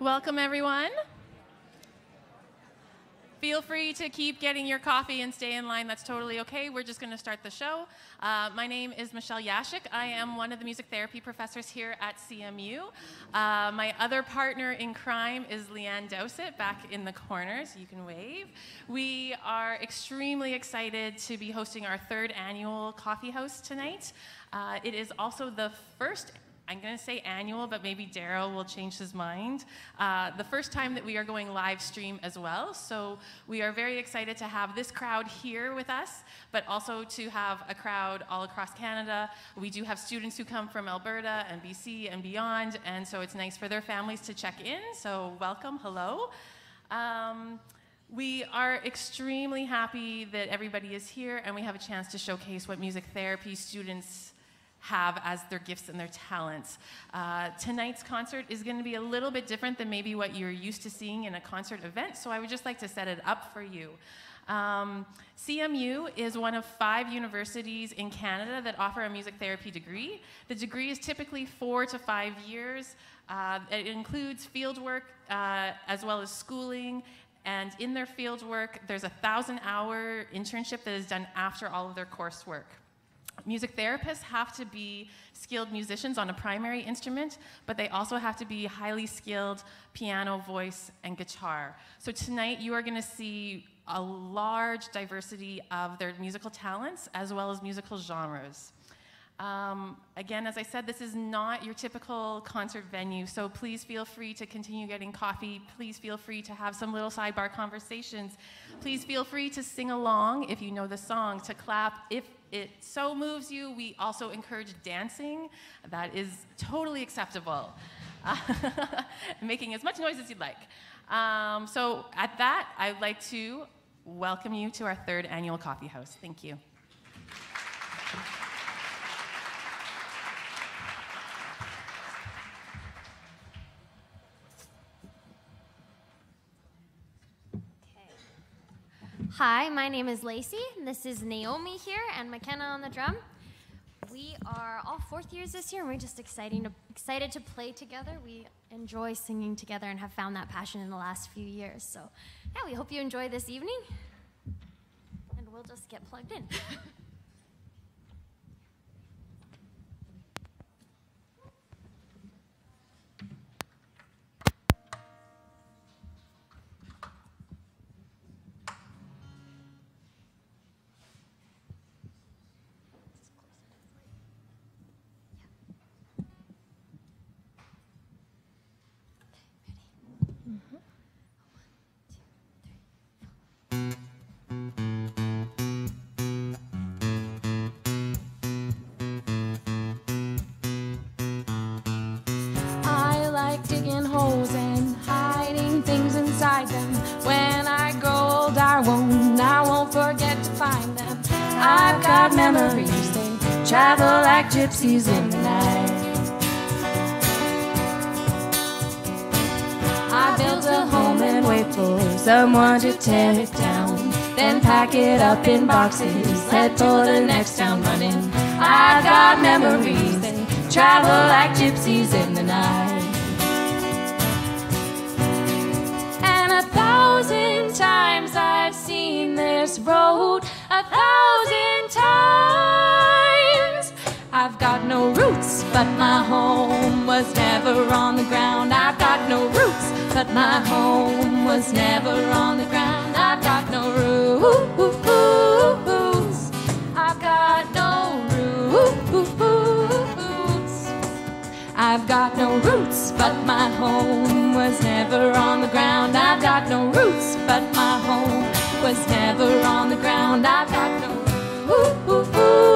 Welcome, everyone. Feel free to keep getting your coffee and stay in line. That's totally okay. We're just going to start the show. Uh, my name is Michelle Yashik. I am one of the music therapy professors here at CMU. Uh, my other partner in crime is Leanne Dowsett back in the corner, so you can wave. We are extremely excited to be hosting our third annual coffee house tonight. Uh, it is also the first I'm going to say annual, but maybe Daryl will change his mind. Uh, the first time that we are going live stream as well. So we are very excited to have this crowd here with us, but also to have a crowd all across Canada. We do have students who come from Alberta and BC and beyond, and so it's nice for their families to check in. So welcome, hello. Um, we are extremely happy that everybody is here and we have a chance to showcase what music therapy students have as their gifts and their talents. Uh, tonight's concert is going to be a little bit different than maybe what you're used to seeing in a concert event, so I would just like to set it up for you. Um, CMU is one of five universities in Canada that offer a music therapy degree. The degree is typically four to five years. Uh, it includes fieldwork uh, as well as schooling. And in their fieldwork, there's a thousand hour internship that is done after all of their coursework. Music therapists have to be skilled musicians on a primary instrument, but they also have to be highly skilled piano, voice, and guitar. So tonight you are going to see a large diversity of their musical talents as well as musical genres. Um, again, as I said, this is not your typical concert venue, so please feel free to continue getting coffee. Please feel free to have some little sidebar conversations. Please feel free to sing along if you know the song, to clap if it so moves you. We also encourage dancing. That is totally acceptable. making as much noise as you'd like. Um, so, at that, I'd like to welcome you to our third annual coffee house. Thank you. Hi, my name is Lacey. This is Naomi here and McKenna on the drum. We are all fourth years this year and we're just exciting to, excited to play together. We enjoy singing together and have found that passion in the last few years. So, yeah, we hope you enjoy this evening and we'll just get plugged in. memories. They travel like gypsies in the night. I built a home and wait for someone to tear it down. Then pack it up in boxes, head for the next town running. I've got memories, they travel like gypsies in the night. And a thousand times I've seen this road, roots, but my home was never on the ground. I've got no roots, but my home was never on the ground. I've got no roots. I've got no roots. I've got no roots, but my home was never on the ground. I've got no roots, but my home was never on the ground. I've got no roots.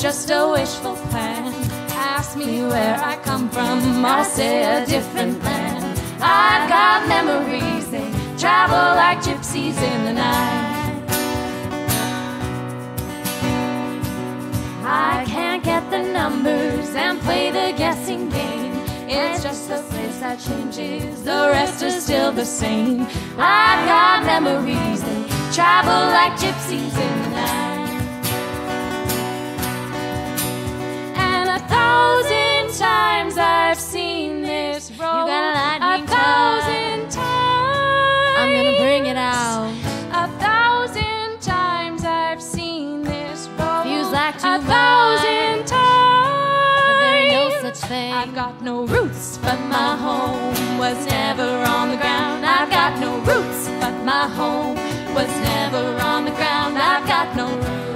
Just a wishful plan. Ask me where I come from, I'll say a different land. I've got memories, they travel like gypsies in the night. I can't get the numbers and play the guessing game. It's just the place that changes, the rest is still the same. I've got memories, they travel like gypsies in the night. Thousand times I've seen this road. got a lightning a thousand times. I'm gonna bring it out. A thousand times I've seen this road. Feels like too a thousand times. But there ain't no such thing. I've got no roots, but my home was never on the ground. I've got no roots, but my home was never on the ground. I've got no roots.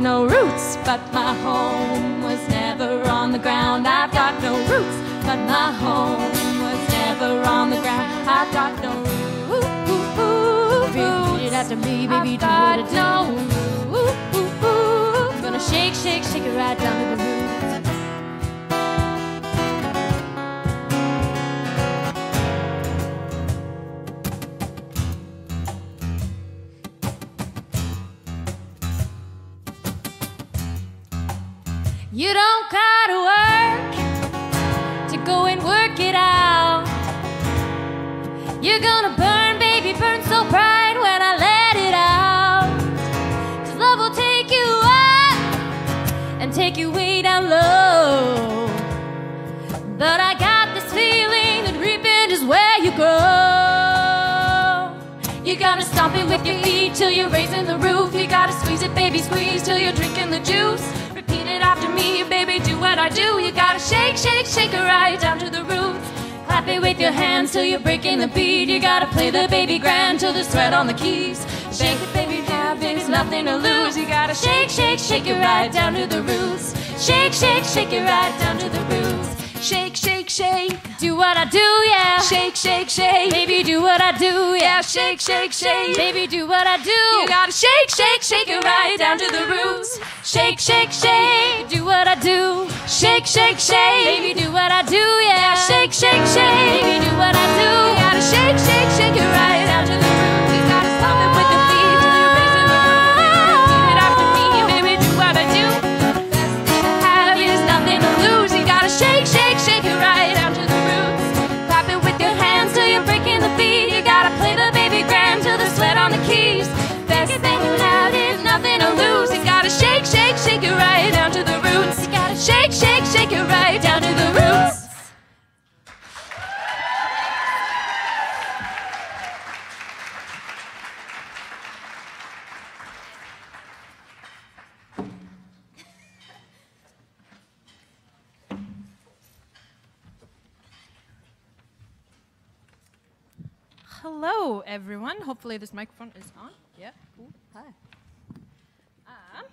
Got no roots, but my home was never on the ground. I've got no roots, but my home was never on the ground. I've got no roots. Repeat after me, baby, I've got no I'm gonna shake, shake, shake it right down to the roots. You don't gotta work to go and work it out. You're gonna burn, baby, burn so bright when I let it out. Cause love will take you up and take you way down low. But I got this feeling that reaping is where you grow. You gotta stomp it with your feet till you're raising the roof. You gotta squeeze it, baby, squeeze till you're drinking the juice. Me, baby, do what I do. You gotta shake, shake, shake it right down to the roots. Clap it with your hands till you're breaking the beat. You gotta play the baby grand till there's sweat on the keys. Shake it, baby, have there's nothing to lose. You gotta shake, shake, shake it right down to the roots. Shake, shake, shake it right down to the roots. Shake, shake, shake. Do what I do, yeah. Shake, shake, shake. Baby, do what I do, yeah. Shake, shake, shake. Baby, do what I do. You gotta shake, shake, shake it right down to the roots. Shake, shake, shake. Do what I do. Shake, shake, shake. Baby, do what I do, yeah. Shake, shake, shake. Baby, do what I do. You gotta shake, shake, shake it right down to the Hello, everyone. Hopefully, this microphone is on. Yeah, Ooh, hi. Um,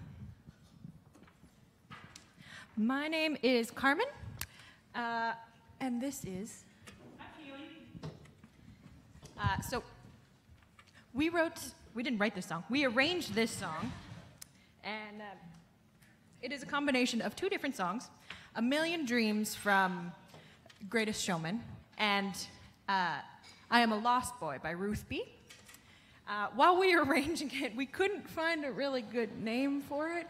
my name is Carmen, uh, and this is. Uh, so, we wrote. We didn't write this song. We arranged this song, and um, it is a combination of two different songs: "A Million Dreams" from Greatest Showman, and uh, I Am a Lost Boy by Ruth B. Uh, while we were arranging it, we couldn't find a really good name for it.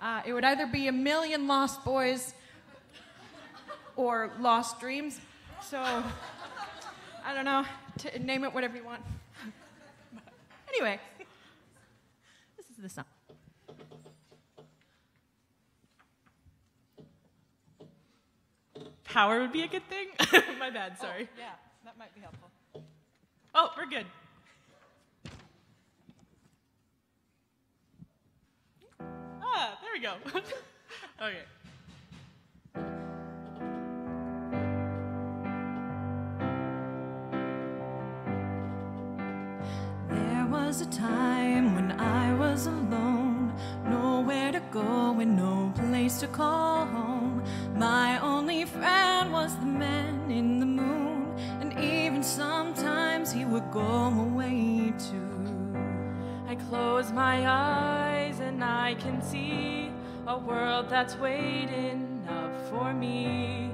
Uh, it would either be A Million Lost Boys or Lost Dreams. So, I don't know. T- name it whatever you want. anyway, this is the song. Power would be a good thing? My bad, sorry. Yeah, that might be helpful. Oh, we're good. Ah, there we go. okay. There was a time when I was alone, nowhere to go and no place to call home. My only friend was the man in the moon, even sometimes he would go away too. I close my eyes and I can see a world that's waiting up for me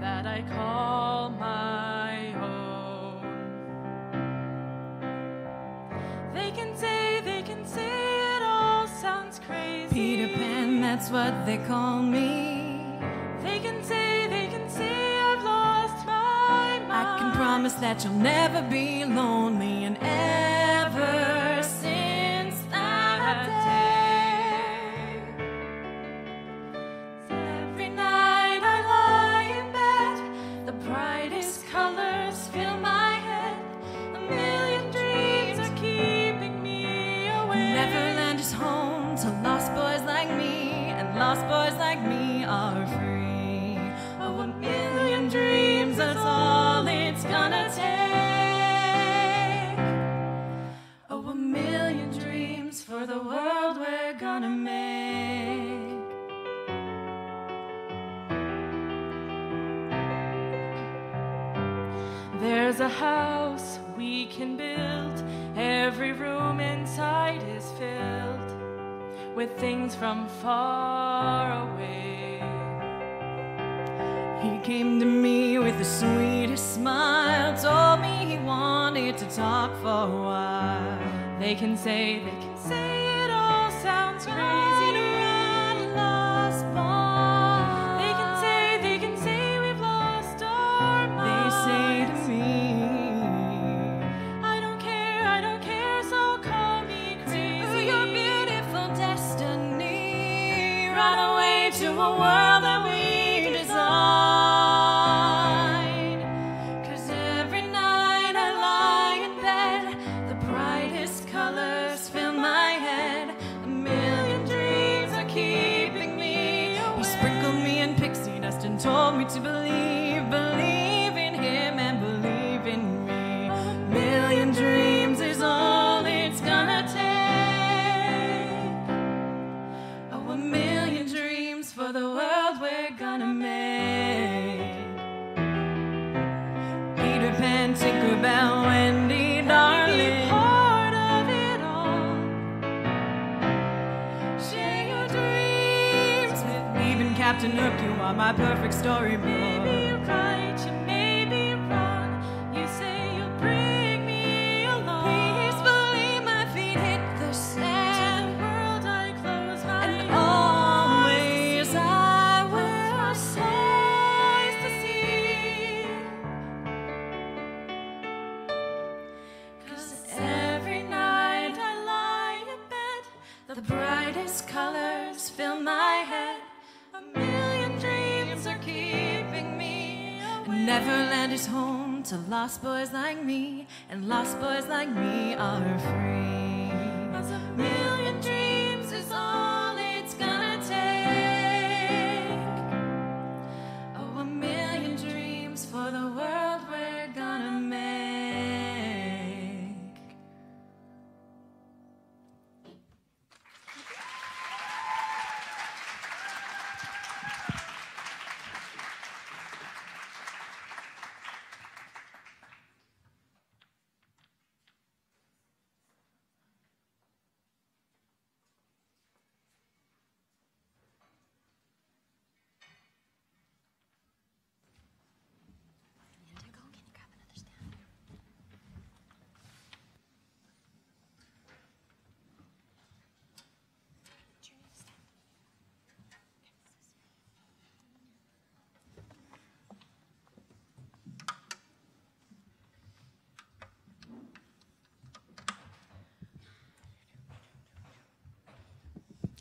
that I call my own. They can say, they can say it all sounds crazy. Peter Pan, that's what they call me. They can say, promise that you'll never be lonely. And ever from far away. He came to me with the sweetest smile, told me he wanted to talk for a while. They can say, they can say it all sounds Run, perfect Maybe Neverland is home to lost boys like me, and lost boys like me are free. Cause a million dreams is all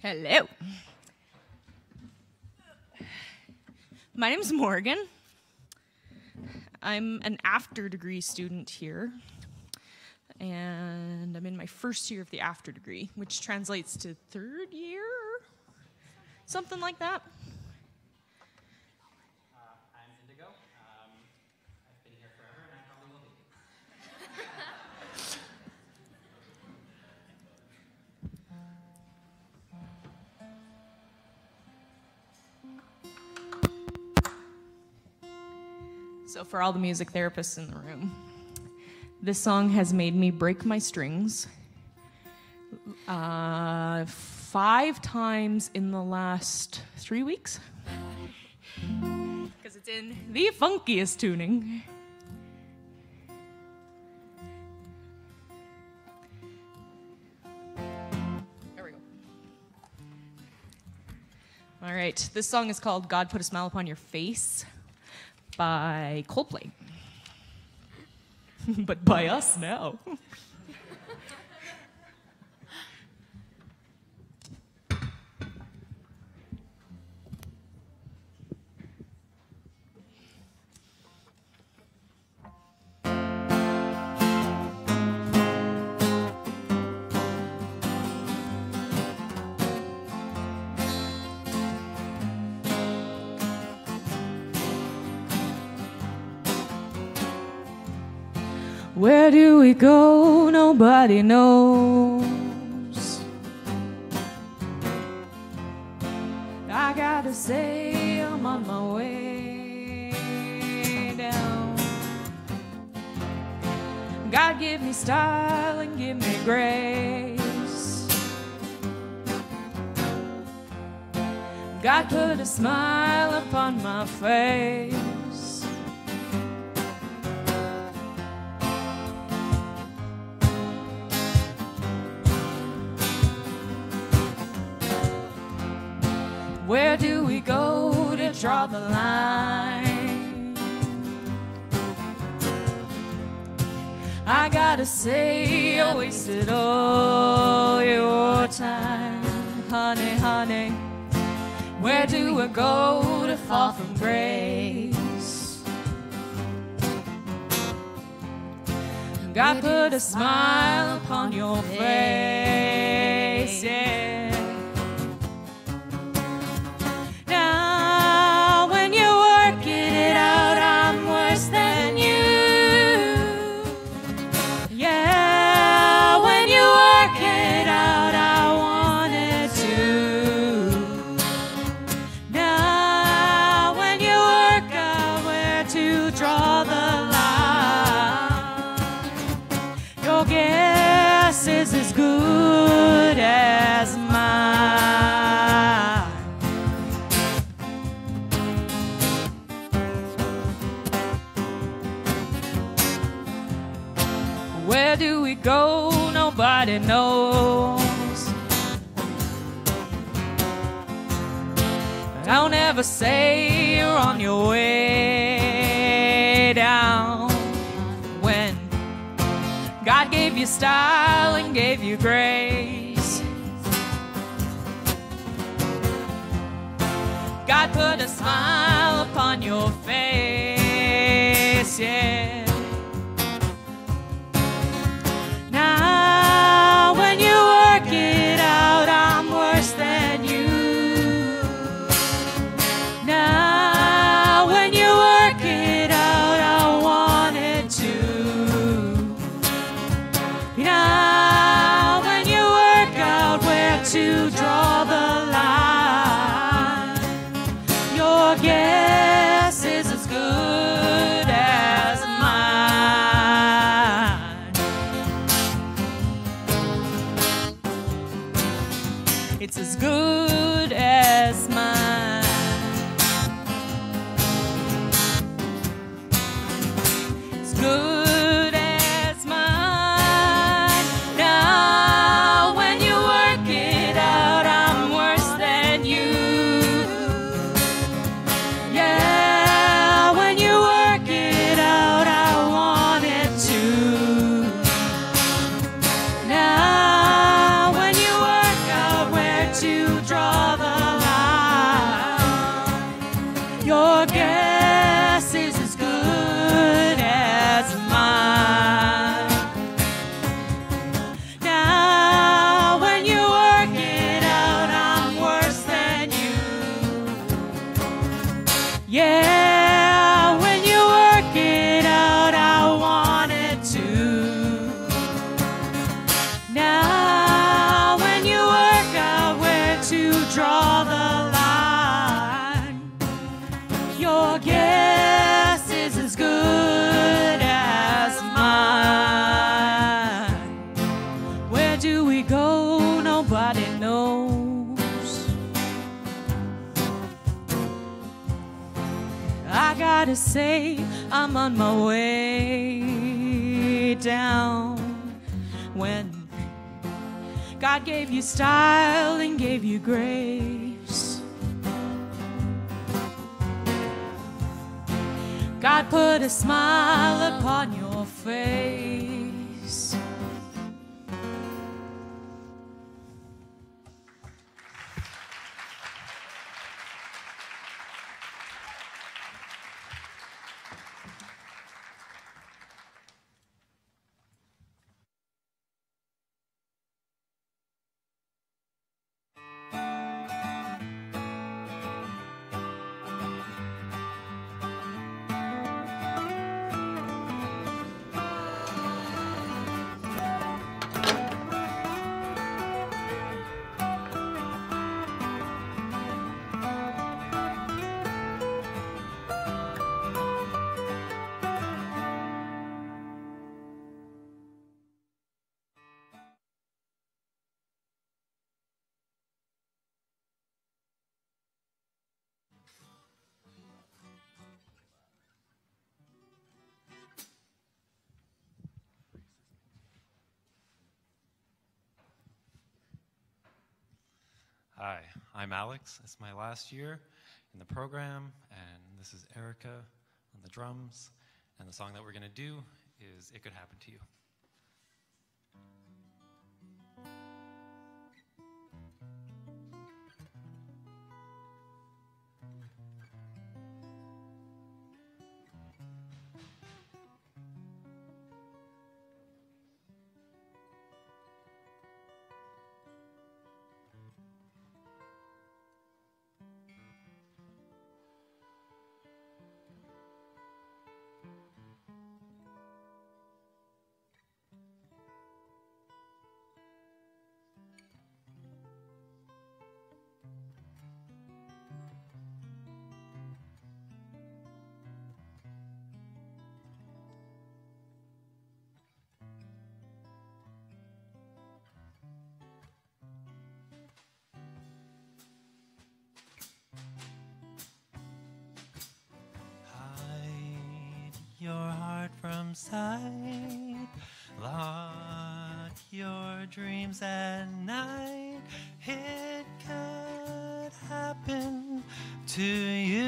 Hello. My name's Morgan. I'm an after degree student here. And I'm in my first year of the after degree, which translates to third year? Something like that. For all the music therapists in the room, this song has made me break my strings uh, five times in the last three weeks. Because it's in the funkiest tuning. There we go. All right, this song is called God Put a Smile Upon Your Face by Coldplay, but by us now. go, nobody knows. I gotta say, I'm on my way down. God, give me style and give me grace. God, put a smile upon my face. to say you wasted all your time, honey, honey. Where do I go to fall from grace? God put a smile upon your face, yeah. nobody knows. Don't ever say you're on your way down when God gave you style and gave you grace. God put a smile upon your face, yeah. gave you style and gave you grace. God put a smile upon your face. Hi, I'm Alex. It's my last year in the program, and this is Erica on the drums. And the song that we're going to do is It Could Happen to You. Your heart from sight. Lock your dreams at night. It could happen to you.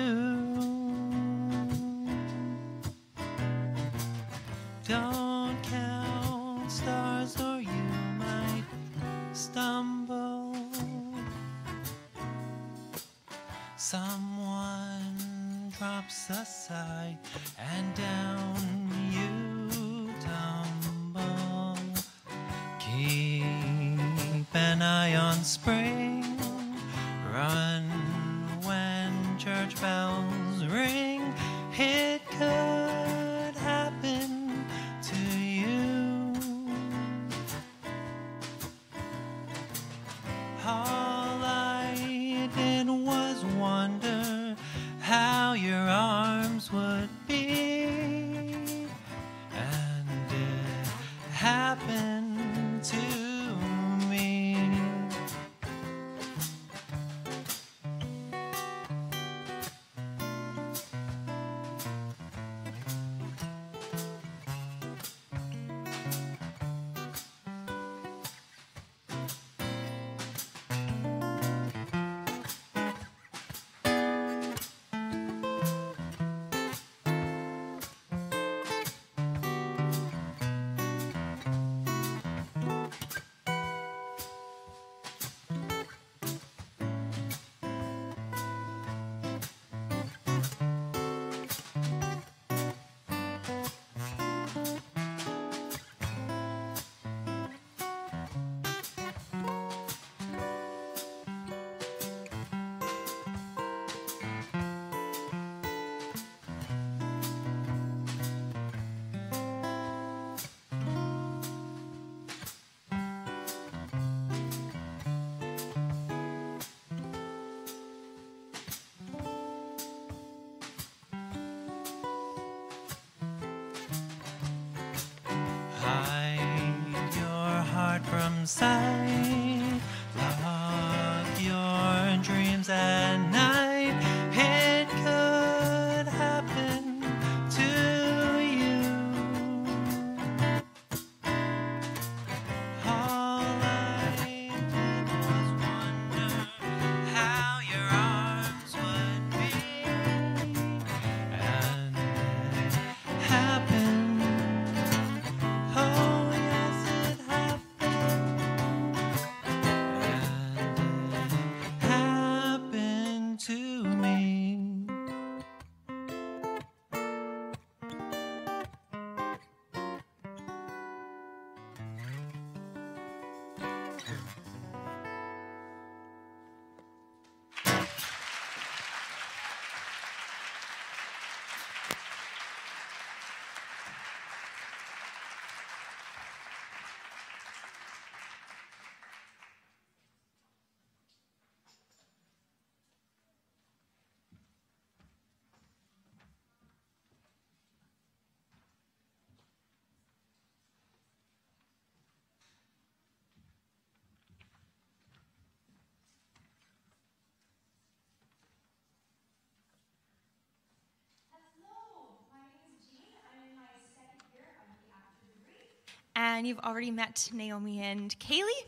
and you've already met Naomi and Kaylee.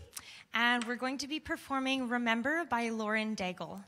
And we're going to be performing Remember by Lauren Daigle.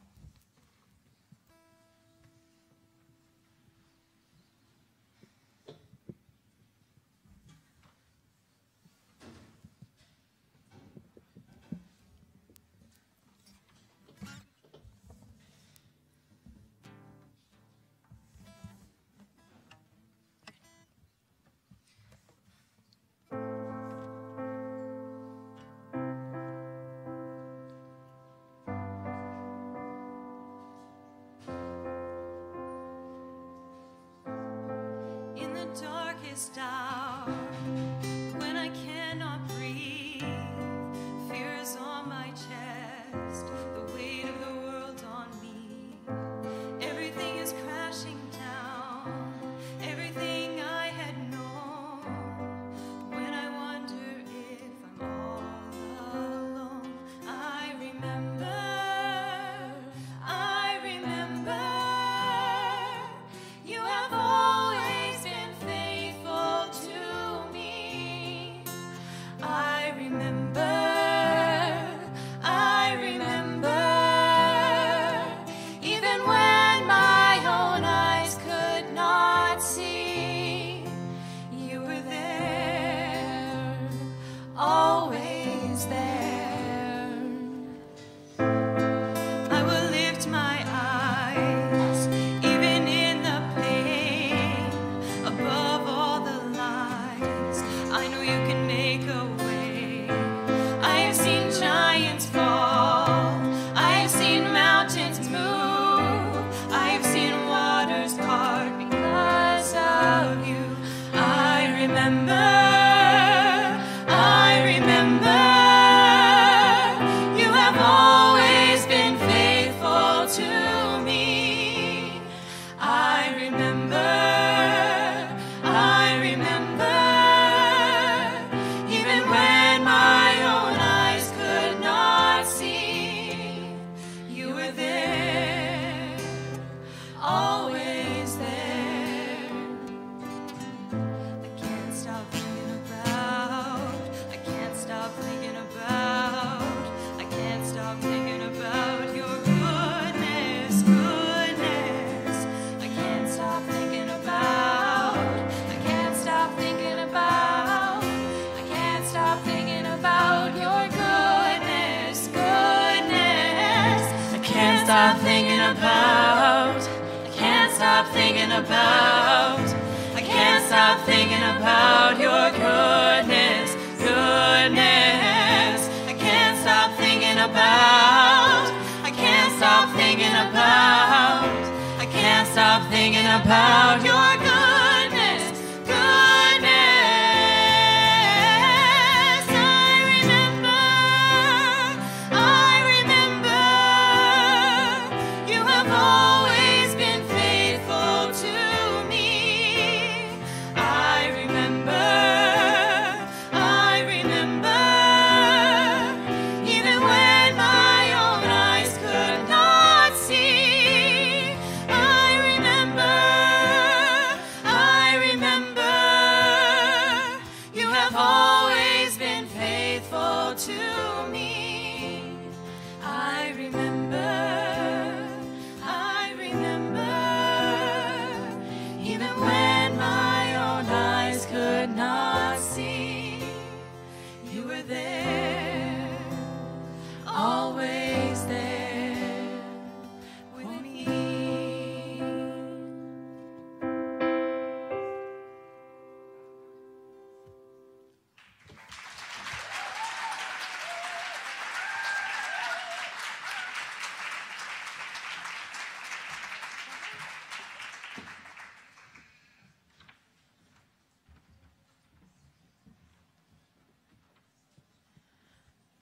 pound your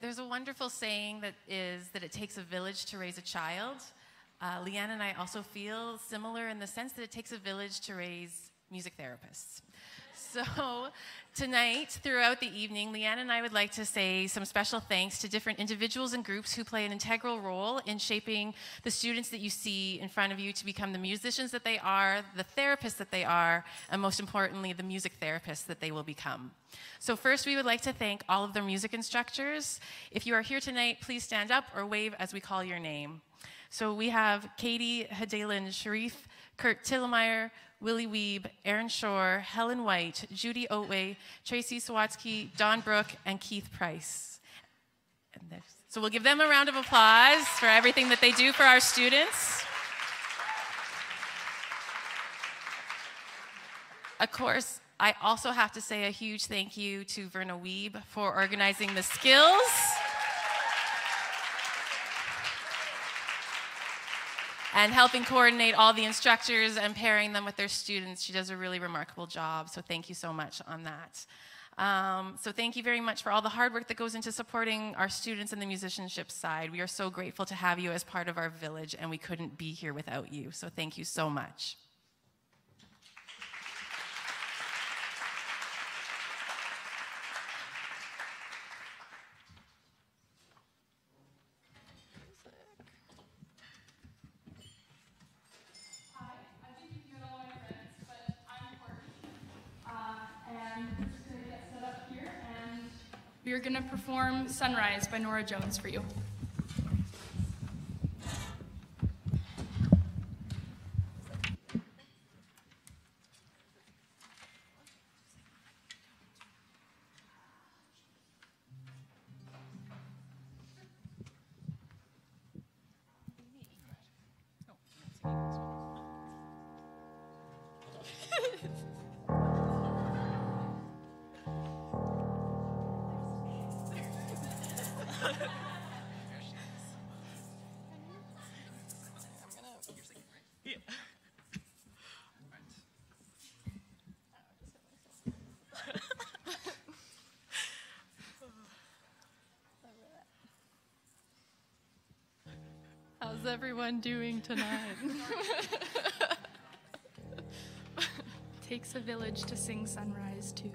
there's a wonderful saying that is that it takes a village to raise a child. Uh, Leanne and I also feel similar in the sense that it takes a village to raise music therapists. So, tonight, throughout the evening, Leanne and I would like to say some special thanks to different individuals and groups who play an integral role in shaping the students that you see in front of you to become the musicians that they are, the therapists that they are, and most importantly, the music therapists that they will become. So, first, we would like to thank all of their music instructors. If you are here tonight, please stand up or wave as we call your name. So, we have Katie Hadalin Sharif, Kurt Tillemeyer, Willie Weeb, Aaron Shore, Helen White, Judy Otway, Tracy Sawatsky, Don Brook, and Keith Price. And so we'll give them a round of applause for everything that they do for our students. Of course, I also have to say a huge thank you to Verna Weeb for organizing the skills. And helping coordinate all the instructors and pairing them with their students. She does a really remarkable job, so thank you so much on that. Um, so thank you very much for all the hard work that goes into supporting our students in the musicianship side. We are so grateful to have you as part of our village, and we couldn't be here without you. So thank you so much. We are going to perform Sunrise by Norah Jones for you. Everyone doing tonight? Takes a village to sing Sunrise too.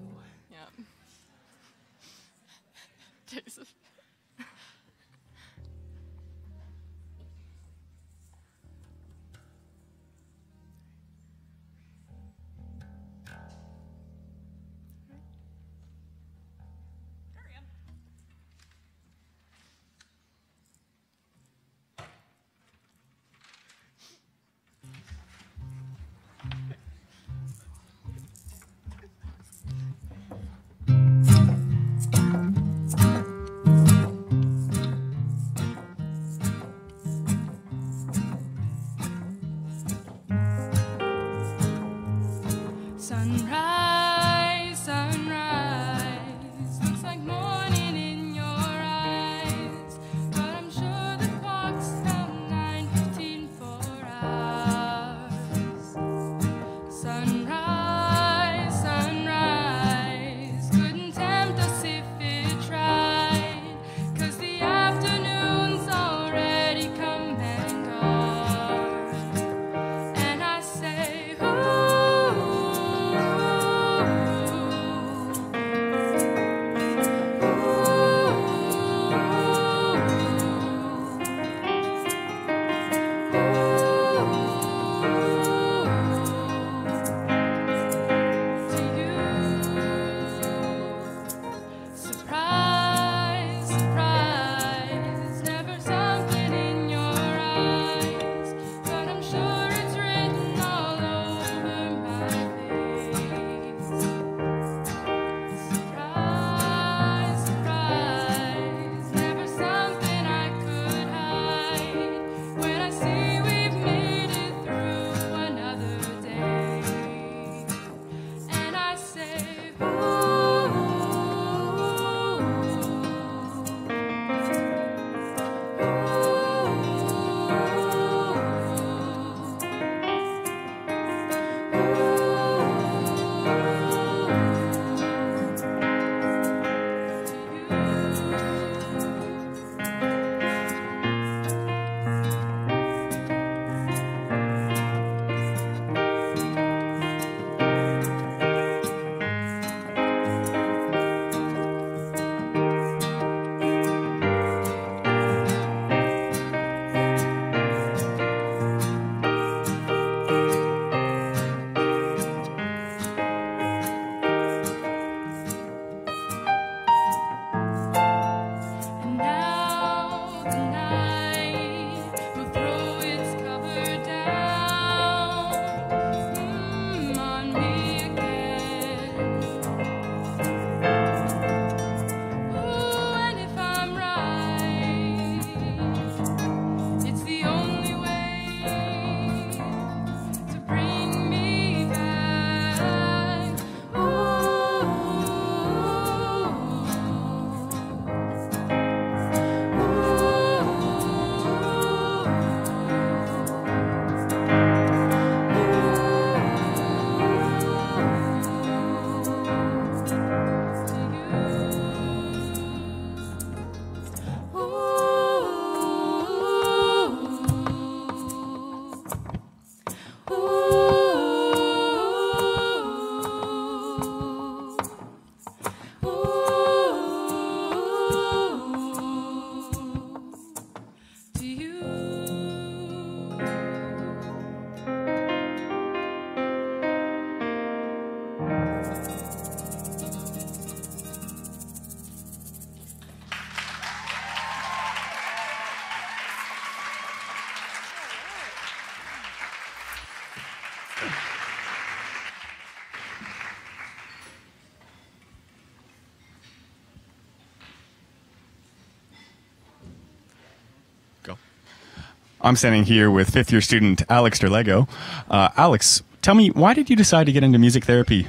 I'm standing here with fifth year student Alex Derlego. Uh, Alex, tell me, why did you decide to get into music therapy?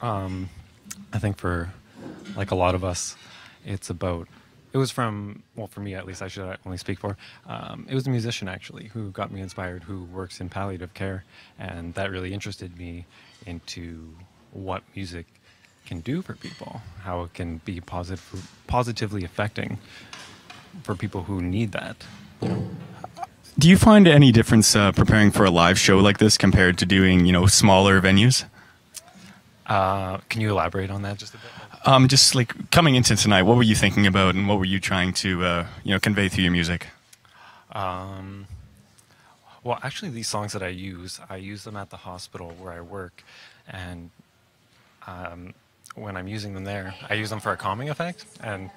Um, I think for like a lot of us, it's about. It was from well, for me at least. I should only speak for. Um, it was a musician actually who got me inspired, who works in palliative care, and that really interested me into what music can do for people, how it can be positive, positively affecting for people who need that. Do you find any difference uh, preparing for a live show like this compared to doing, you know, smaller venues? Uh, can you elaborate on that just a bit? Um, just like coming into tonight, what were you thinking about, and what were you trying to, uh, you know, convey through your music? Um, well, actually, these songs that I use, I use them at the hospital where I work, and um, when I'm using them there, I use them for a calming effect, and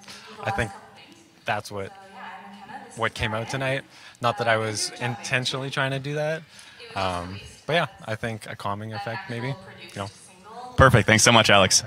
I think that's what what came out tonight. Not that I was intentionally trying to do that, um, but yeah, I think a calming effect maybe. You know. Perfect. Thanks so much, Alex.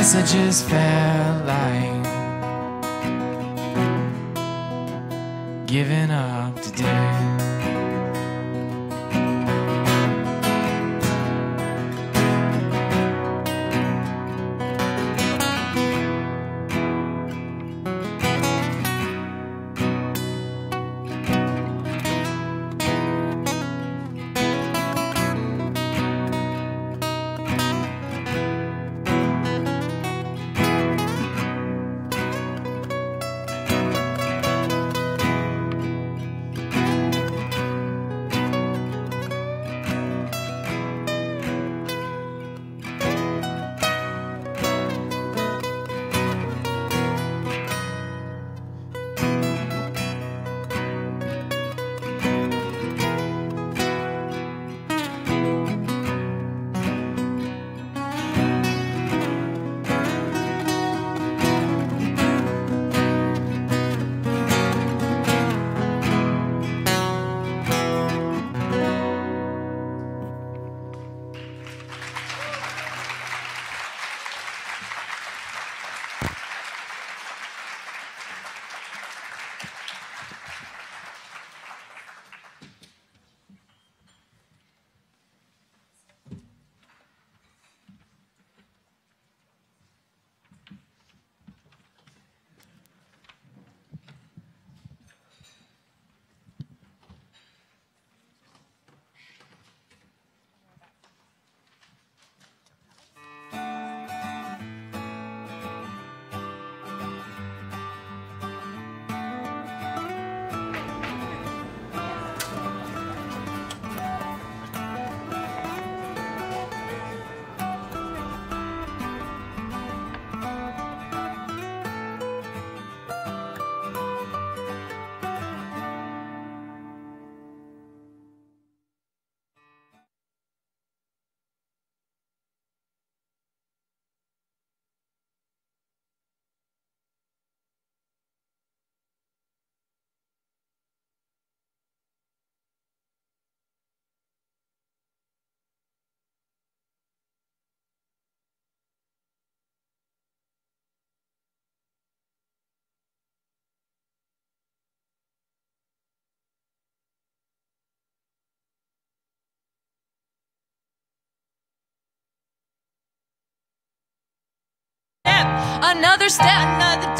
messages fell like giving up. Step, Another day, another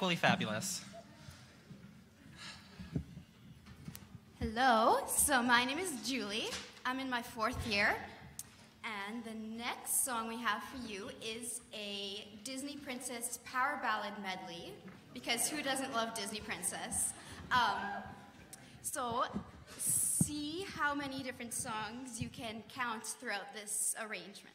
equally fabulous. Hello, so my name is Julie. I'm in my fourth year. And the next song we have for you is a Disney Princess power ballad medley, because who doesn't love Disney Princess? Um, so see how many different songs you can count throughout this arrangement.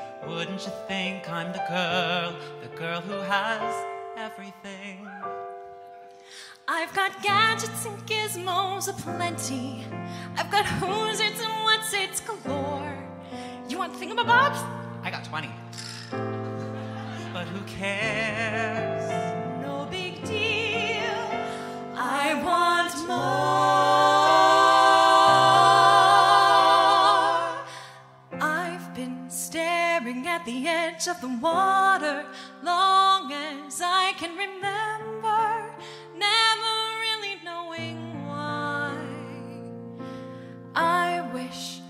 Wouldn't you think I'm the girl, the girl who has everything? I've got gadgets and gizmos aplenty. I've got who's it's and what's it's galore. You want thingamabobs? I got 20. But who cares? the water long as I can remember, never really knowing why. I wish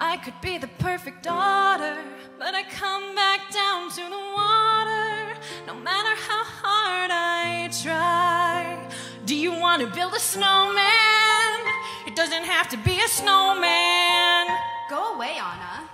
I could be the perfect daughter, but I come back down to the water, no matter how hard I try. Do you want to build a snowman? It doesn't have to be a snowman. Go away, Anna.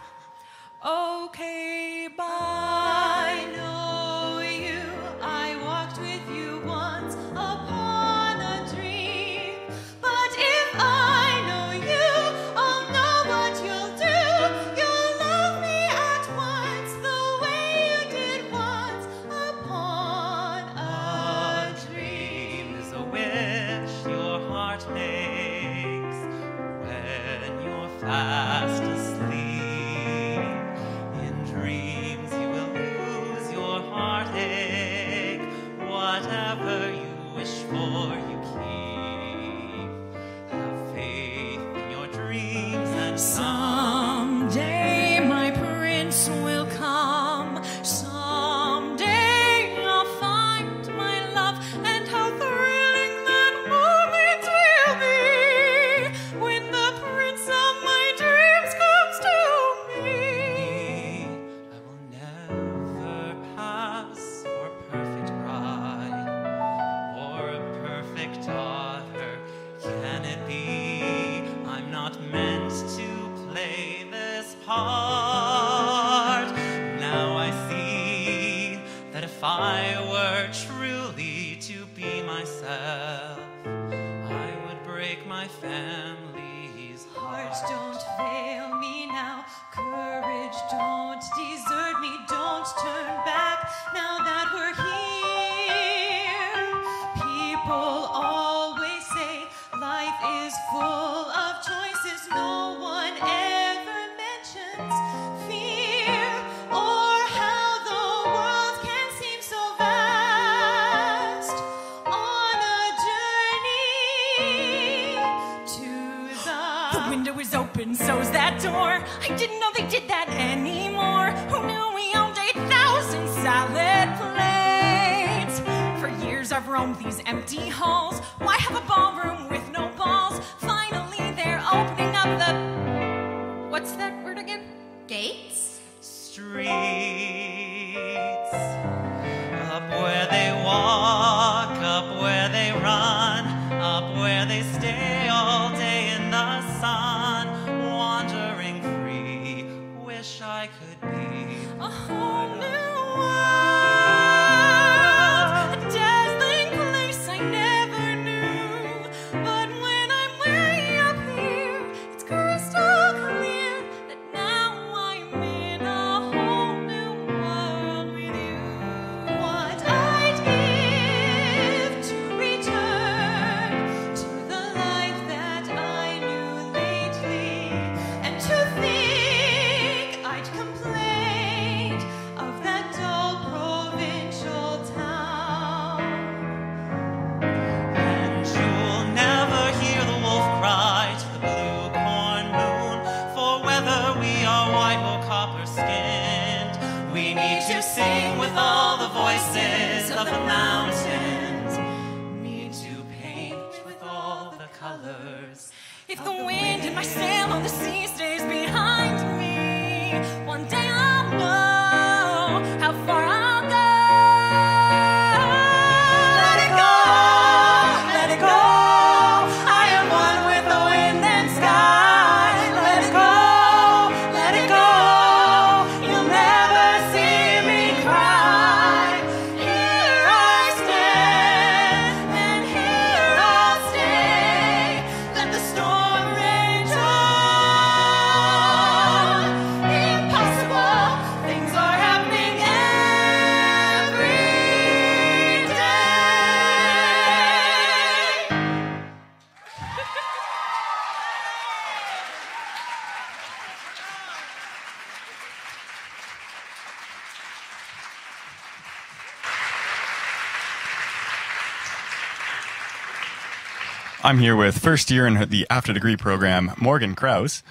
I'm here with first year in the after degree program, Morgan Kraus.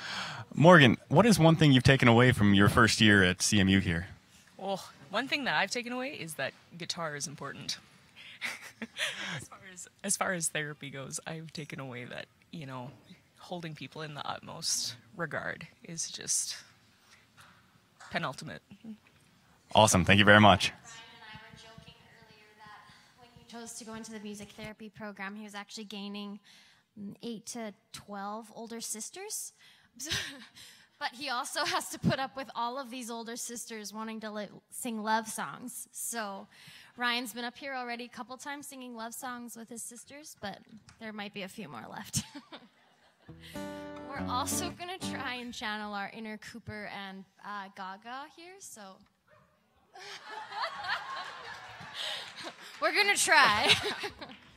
Morgan, what is one thing you've taken away from your first year at CMU here? Well, one thing that I've taken away is that guitar is important. as far as as far as therapy goes, I've taken away that you know holding people in the utmost regard is just penultimate. Awesome. Thank you very much. Chose to go into the music therapy program. He was actually gaining mm, eight to 12 older sisters. but he also has to put up with all of these older sisters wanting to li- sing love songs. So Ryan's been up here already a couple times singing love songs with his sisters, but there might be a few more left. We're also going to try and channel our inner Cooper and uh, Gaga here, so. We're going to try.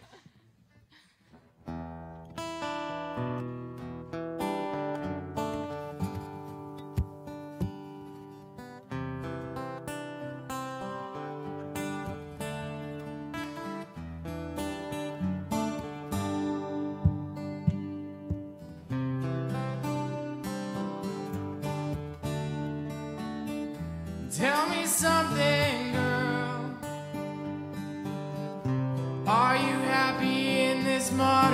happy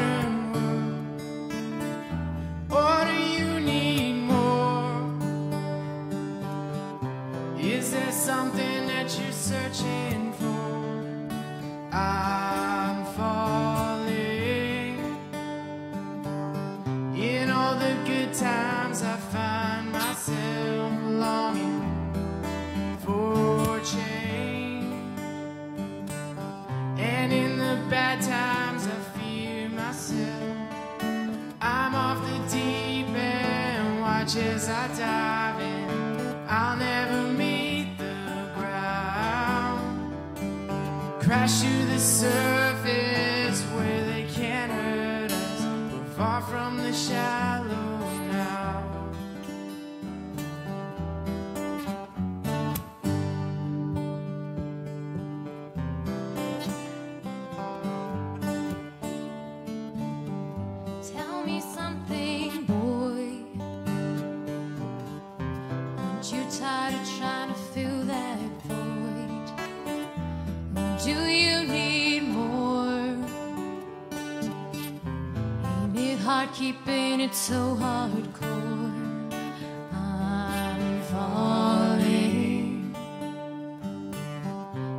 keeping it so hardcore? I'm falling.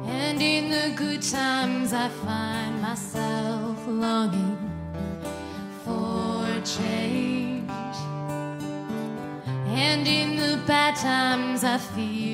And in the good times, I find myself longing for change. And in the bad times, I fear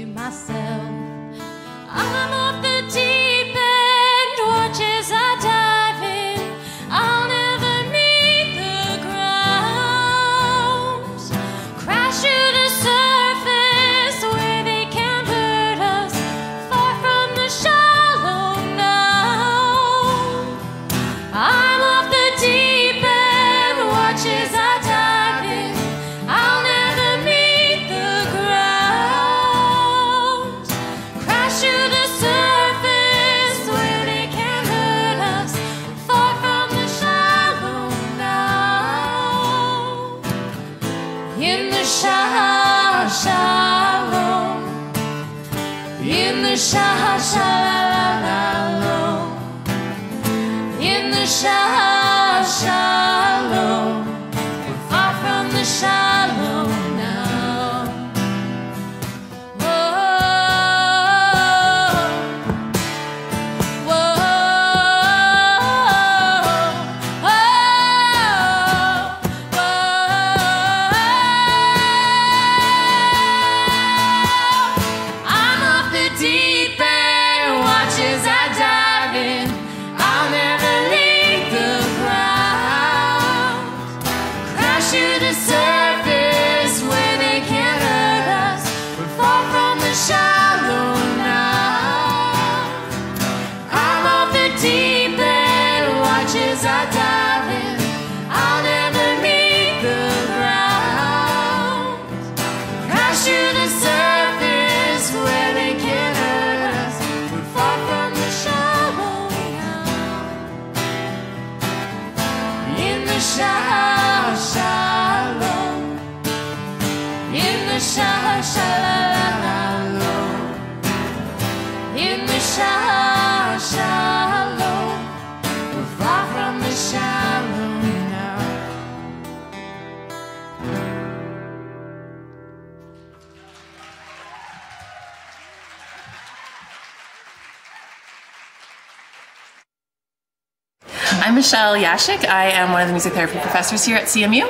Michelle Yashik. I am one of the music therapy professors here at CMU.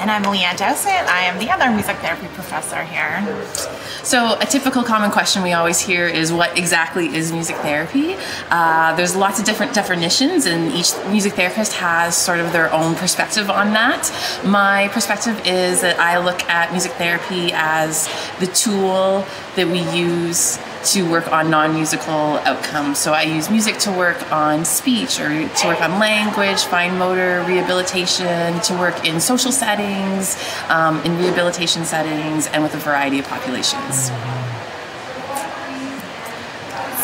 And I'm Leanne Dowsett. I am the other music therapy professor here. So, a typical common question we always hear is what exactly is music therapy? Uh, there's lots of different definitions, and each music therapist has sort of their own perspective on that. My perspective is that I look at music therapy as the tool that we use to work on non-musical outcomes. So I use music to work on speech or to work on language, fine motor, rehabilitation, to work in social settings, um, in rehabilitation settings, and with a variety of populations.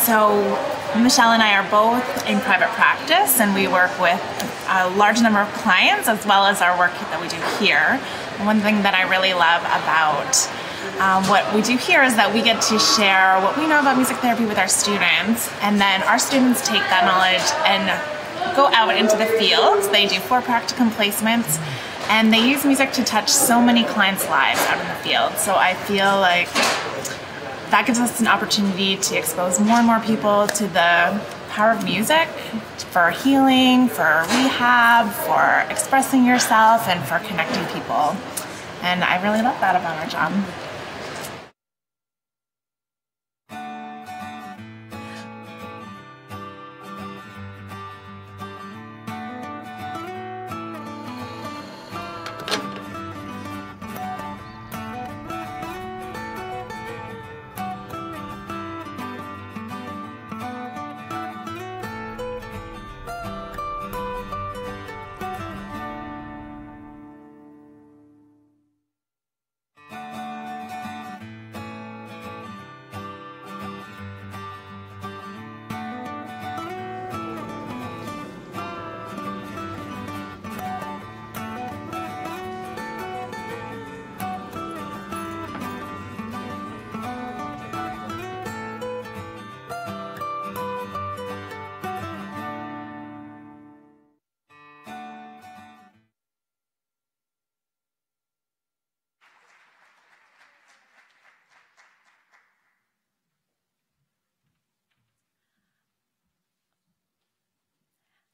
So, Michelle and I are both in private practice, and we work with a large number of clients as well as our work that we do here. One thing that I really love about um, what we do here is that we get to share what we know about music therapy with our students, and then our students take that knowledge and go out into the field. They do four practicum placements, and they use music to touch so many clients' lives out in the field. So I feel like that gives us an opportunity to expose more and more people to the power of music for healing, for rehab, for expressing yourself, and for connecting people. And I really love that about our job.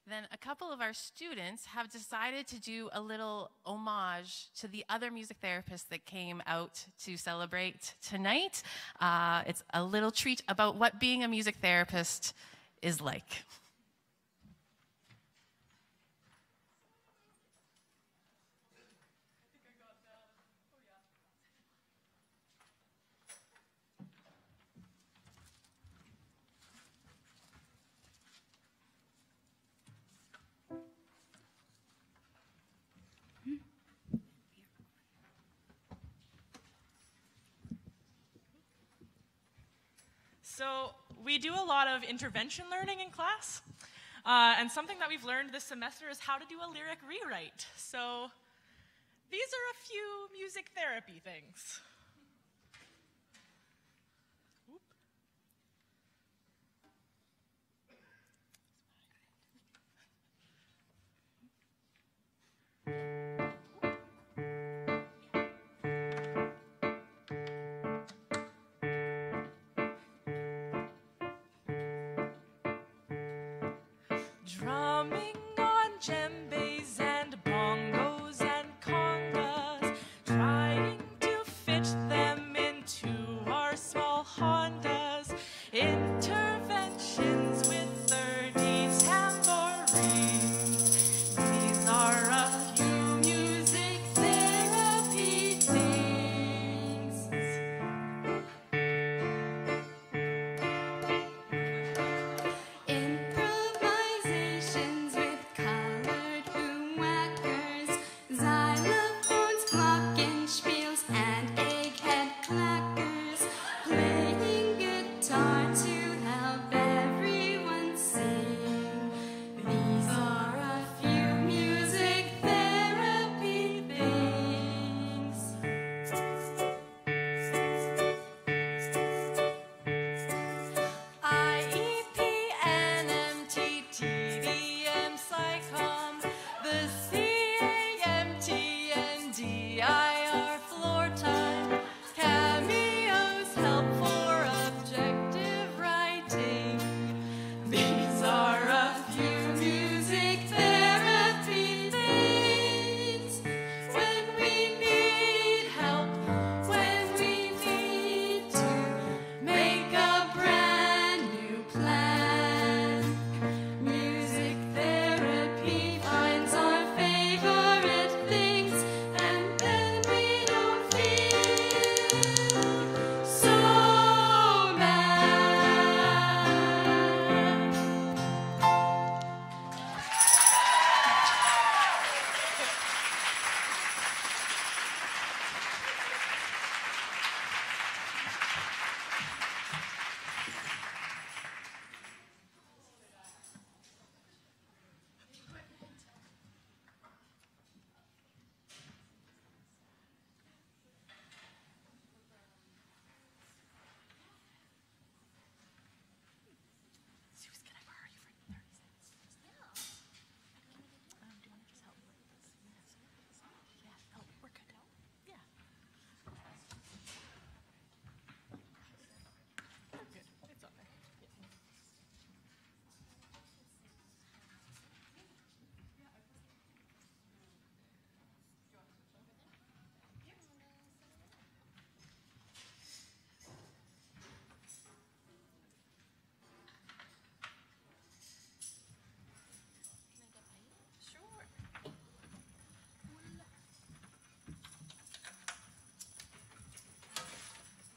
Then a couple of our students have decided to do a little homage to the other music therapists that came out to celebrate tonight. Uh, it's a little treat about what being a music therapist is like. So we do a lot of intervention learning in class. Uh, and something that we've learned this semester is how to do a lyric rewrite. So these are a few music therapy things.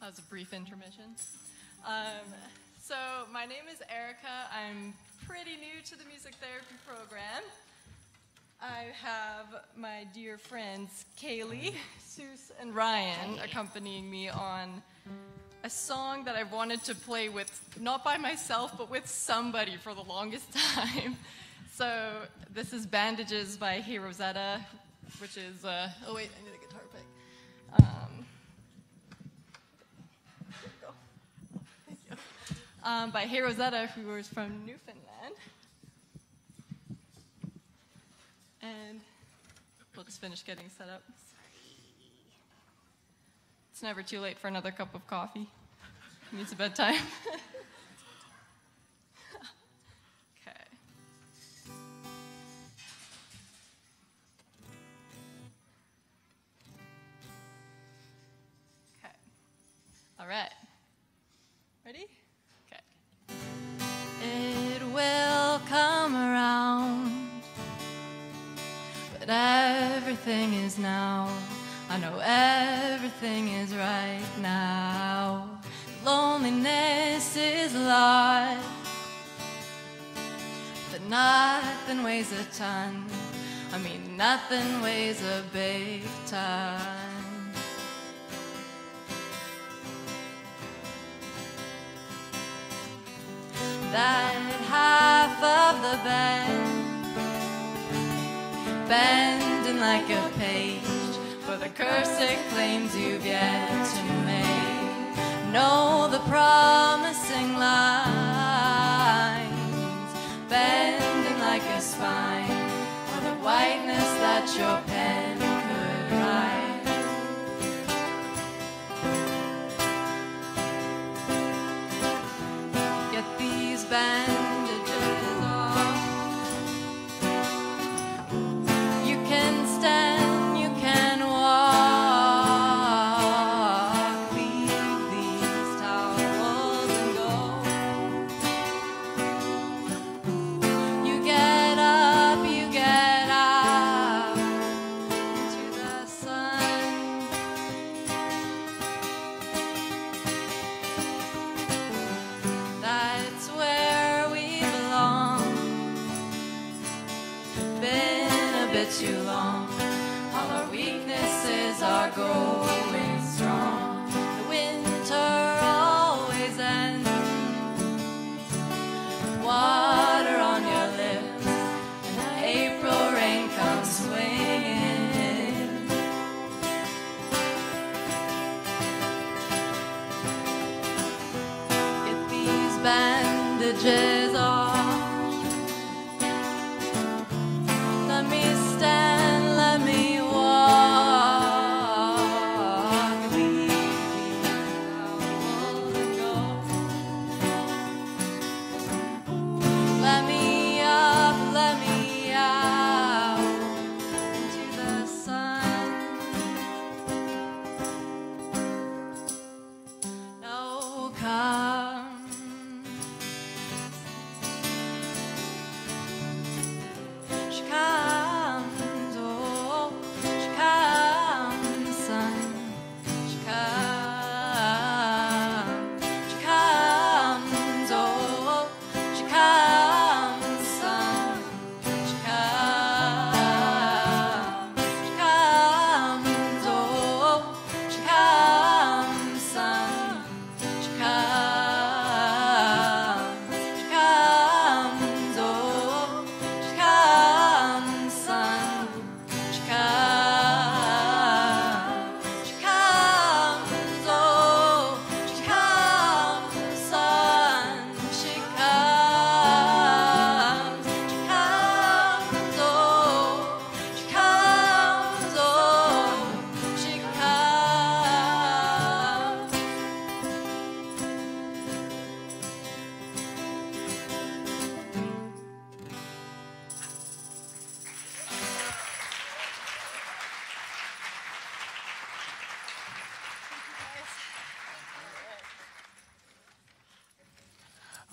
That was a brief intermission. Um, so, my name is Erica. I'm pretty new to the music therapy program. I have my dear friends Kaylee, Seuss, and Ryan accompanying me on a song that I've wanted to play with, not by myself, but with somebody for the longest time. So, this is Bandages by Hey Rosetta, which is, uh, oh wait, I need to guitar um, by Hey Rosetta, who is from Newfoundland. And we'll just finish getting set up. It's never too late for another cup of coffee. It needs a bedtime. All right. Everything is now. I know everything is right now. Loneliness is lot, but nothing weighs a ton. I mean, nothing weighs a big ton. that half of the bend, bending like a page for the cursed claims you've yet to make. Know the promising lines, bending like a spine for the whiteness that your pen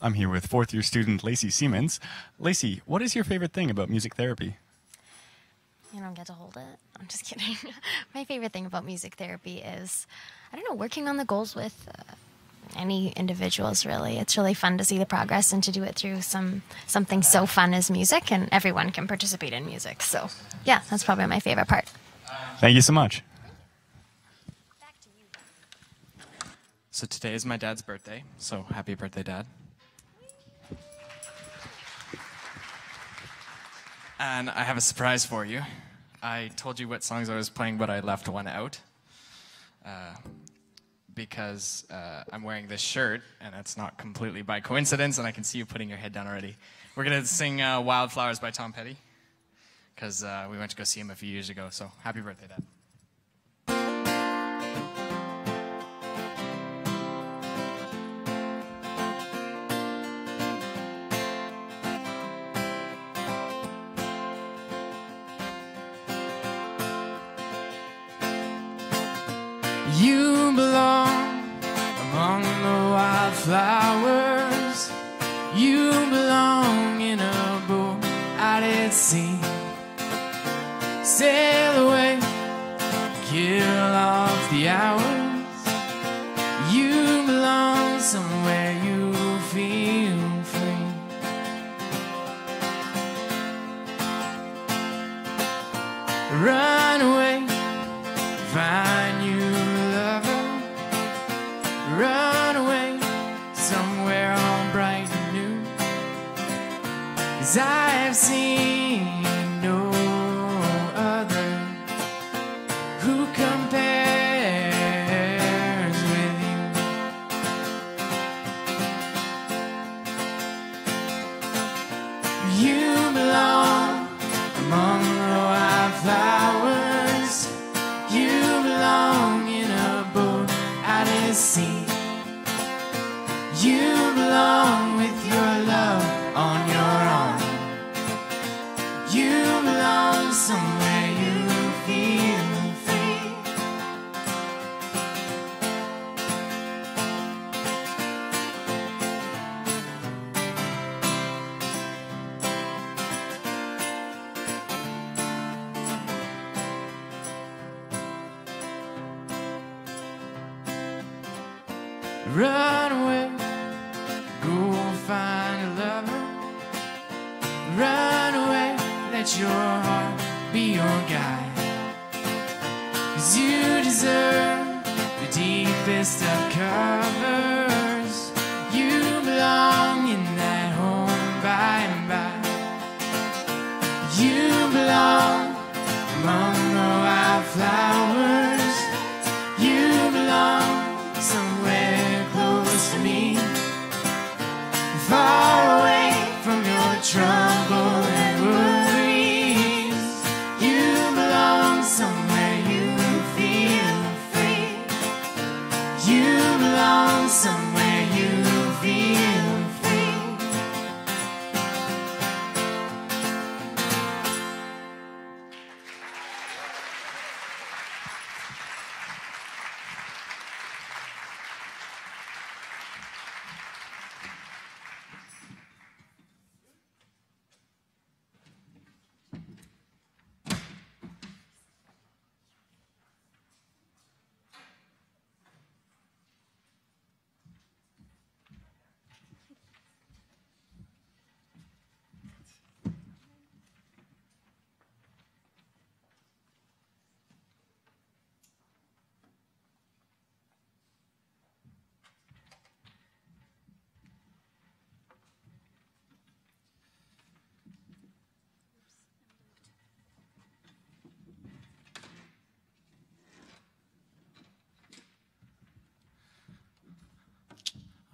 I'm here with fourth year student Lacey Siemens. Lacey, what is your favorite thing about music therapy? you don't get to hold it. I'm just kidding. My favorite thing about music therapy is, I don't know, working on the goals with uh, any individuals. Really, it's really fun to see the progress and to do it through some something so fun as music, and everyone can participate in music. So, yeah, that's probably my favorite part. Thank you so much. So today is my dad's birthday, so happy birthday, Dad. And I have a surprise for you. I told you what songs I was playing, but I left one out. Uh, because uh, I'm wearing this shirt, and it's not completely by coincidence, and I can see you putting your head down already. We're going to sing uh, Wildflowers by Tom Petty, because uh, we went to go see him a few years ago, so happy birthday, Dad.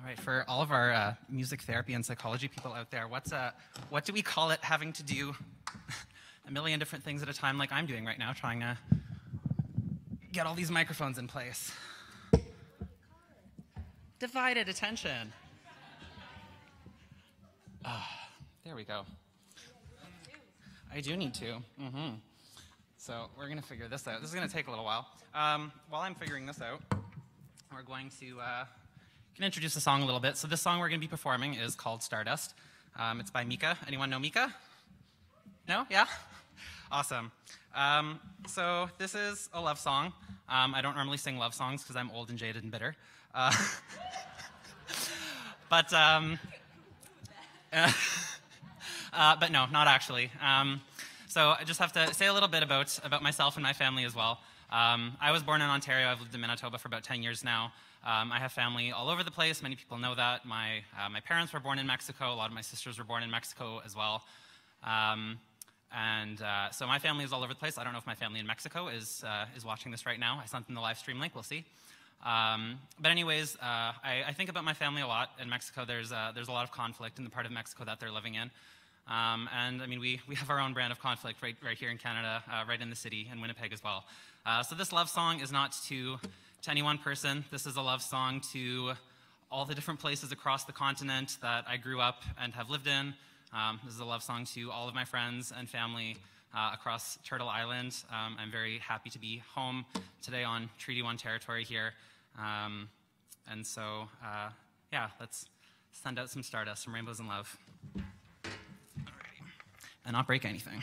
All right, for all of our uh, music therapy and psychology people out there, what's uh, what do we call it having to do a million different things at a time, like I'm doing right now, trying to get all these microphones in place? Divided attention. Ah, there we go. I do need to. Mm-hmm. So we're gonna figure this out. This is gonna take a little while. Um, while I'm figuring this out, we're going to uh, can introduce the song a little bit. So this song we're going to be performing is called Stardust. Um, it's by Mika. Anyone know Mika? No? Yeah? Awesome. Um, so this is a love song. Um, I don't normally sing love songs because I'm old and jaded and bitter. Uh, but um, uh, but no, not actually. Um, so I just have to say a little bit about about myself and my family as well. Um, I was born in Ontario. I've lived in Manitoba for about 10 years now. Um, I have family all over the place. Many people know that. My uh, my parents were born in Mexico. A lot of my sisters were born in Mexico as well. Um, and uh, so my family is all over the place. I don't know if my family in Mexico is, uh, is watching this right now. I sent them the live stream link. We'll see. Um, but anyways, uh, I, I, think about my family a lot. In Mexico, there's, uh, there's a lot of conflict in the part of Mexico that they're living in. Um, and I mean, we, we have our own brand of conflict right, right here in Canada, uh, right in the city, in Winnipeg as well. Uh, so this love song is not to, to any one person. This is a love song to all the different places across the continent that I grew up and have lived in. Um, this is a love song to all of my friends and family uh, across Turtle Island. Um, I'm very happy to be home today on Treaty 1 territory here. Um, and so, uh, yeah, let's send out some stardust, some rainbows and love. And not break anything.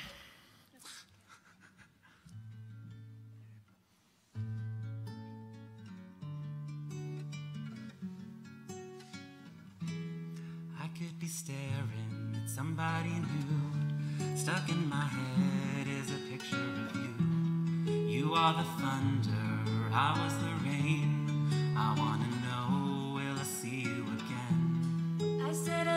Could be staring at somebody new. Stuck in my head is a picture of you. You are the thunder, I was the rain. I wanna know, will I see you again? I said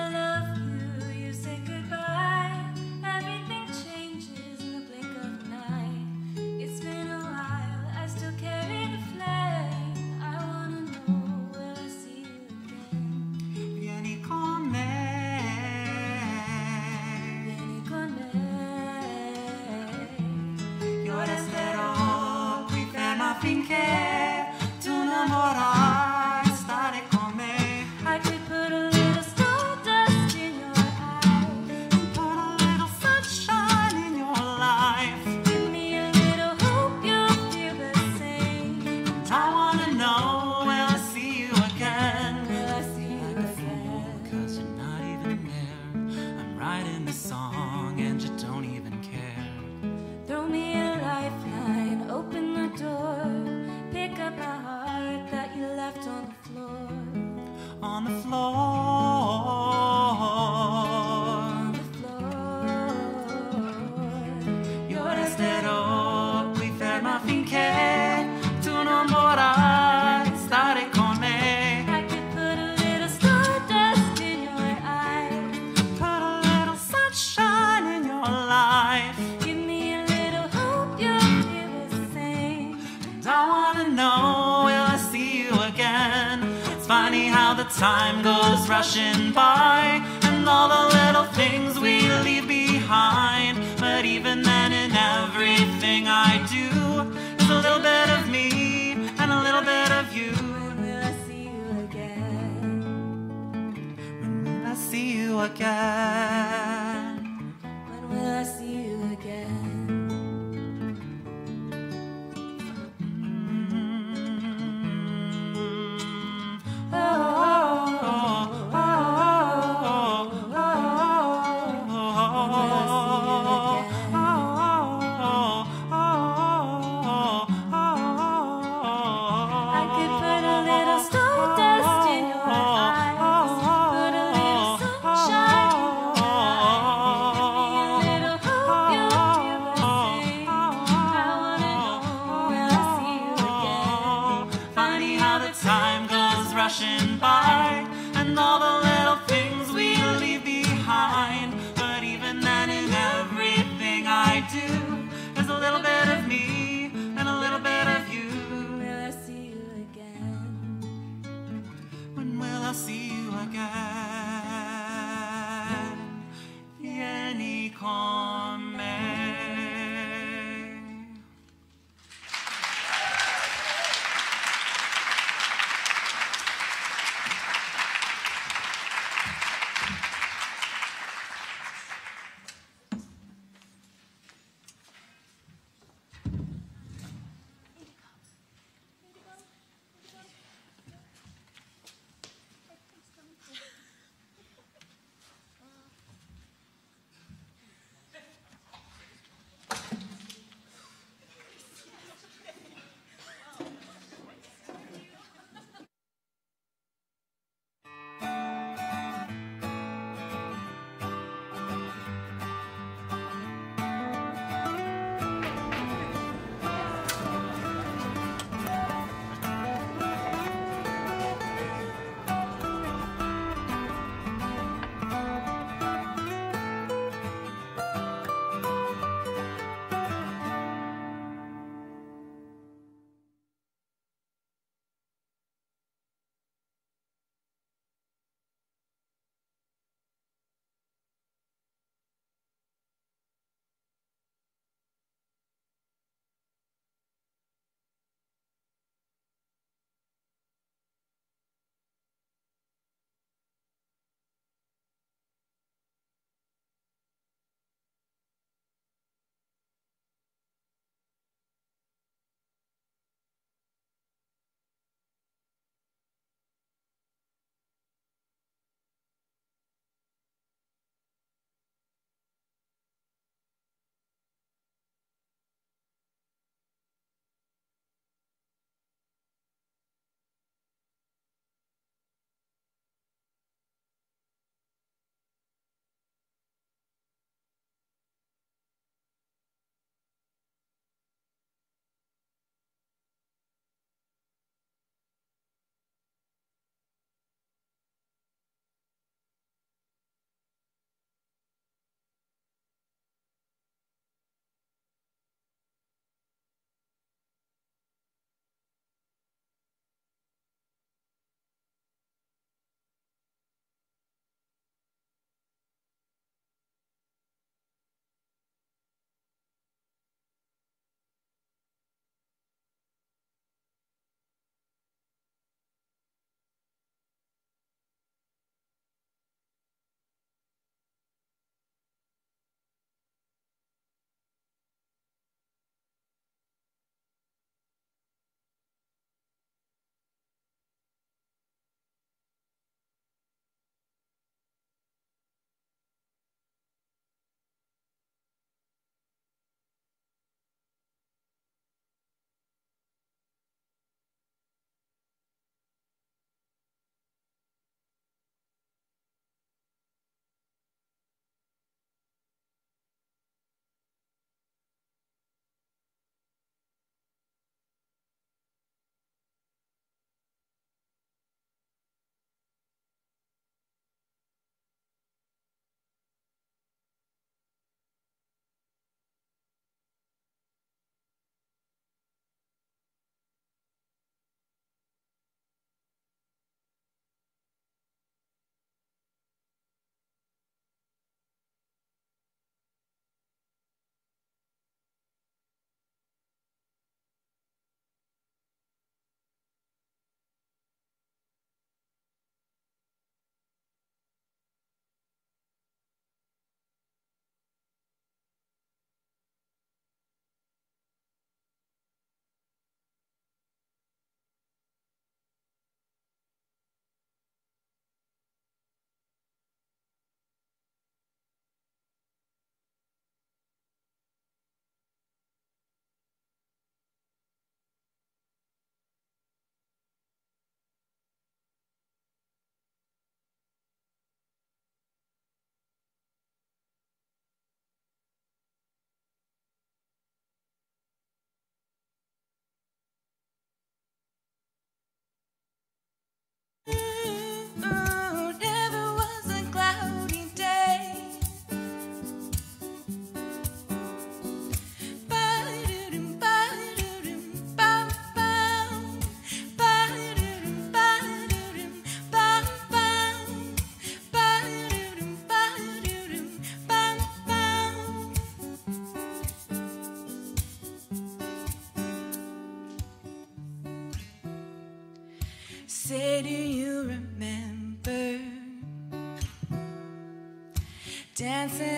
dancing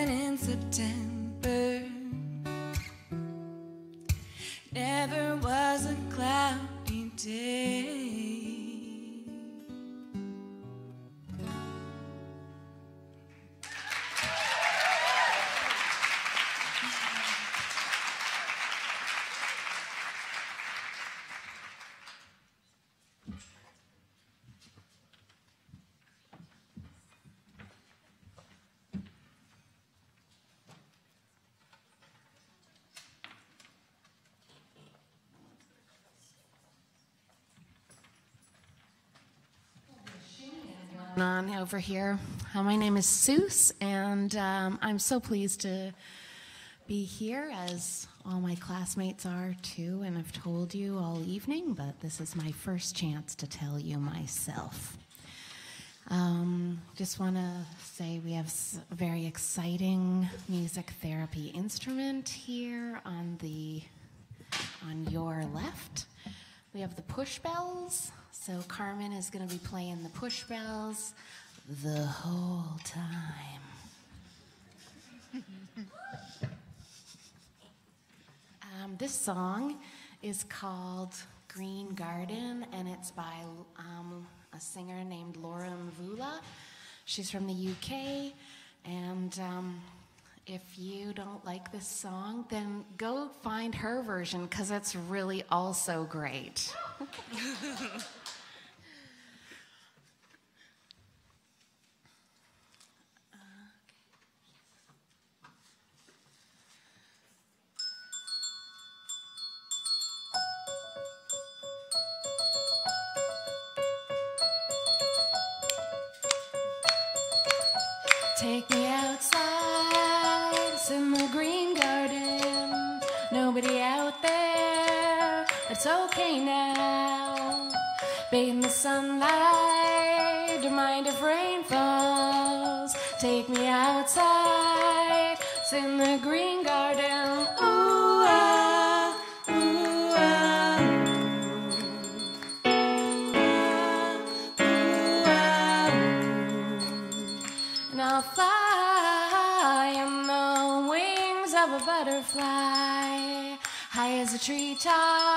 on over here. Uh, my name is Seuss, and um, I'm so pleased to be here, as all my classmates are too, and I've told you all evening, but this is my first chance to tell you myself. Um, just want to say we have a very exciting music therapy instrument here on the on your left. We have the push bells. So Carmen is going to be playing the push bells the whole time. Um, this song is called Green Garden, and it's by um, a singer named Laura Mvula. She's from the UK, and um, if you don't like this song, then go find her version because it's really also great. sunlight, mind if rain falls. Take me outside, it's in the green garden. Ooh, ah, ooh, ah. And I'll fly on the wings of a butterfly, high as a treetop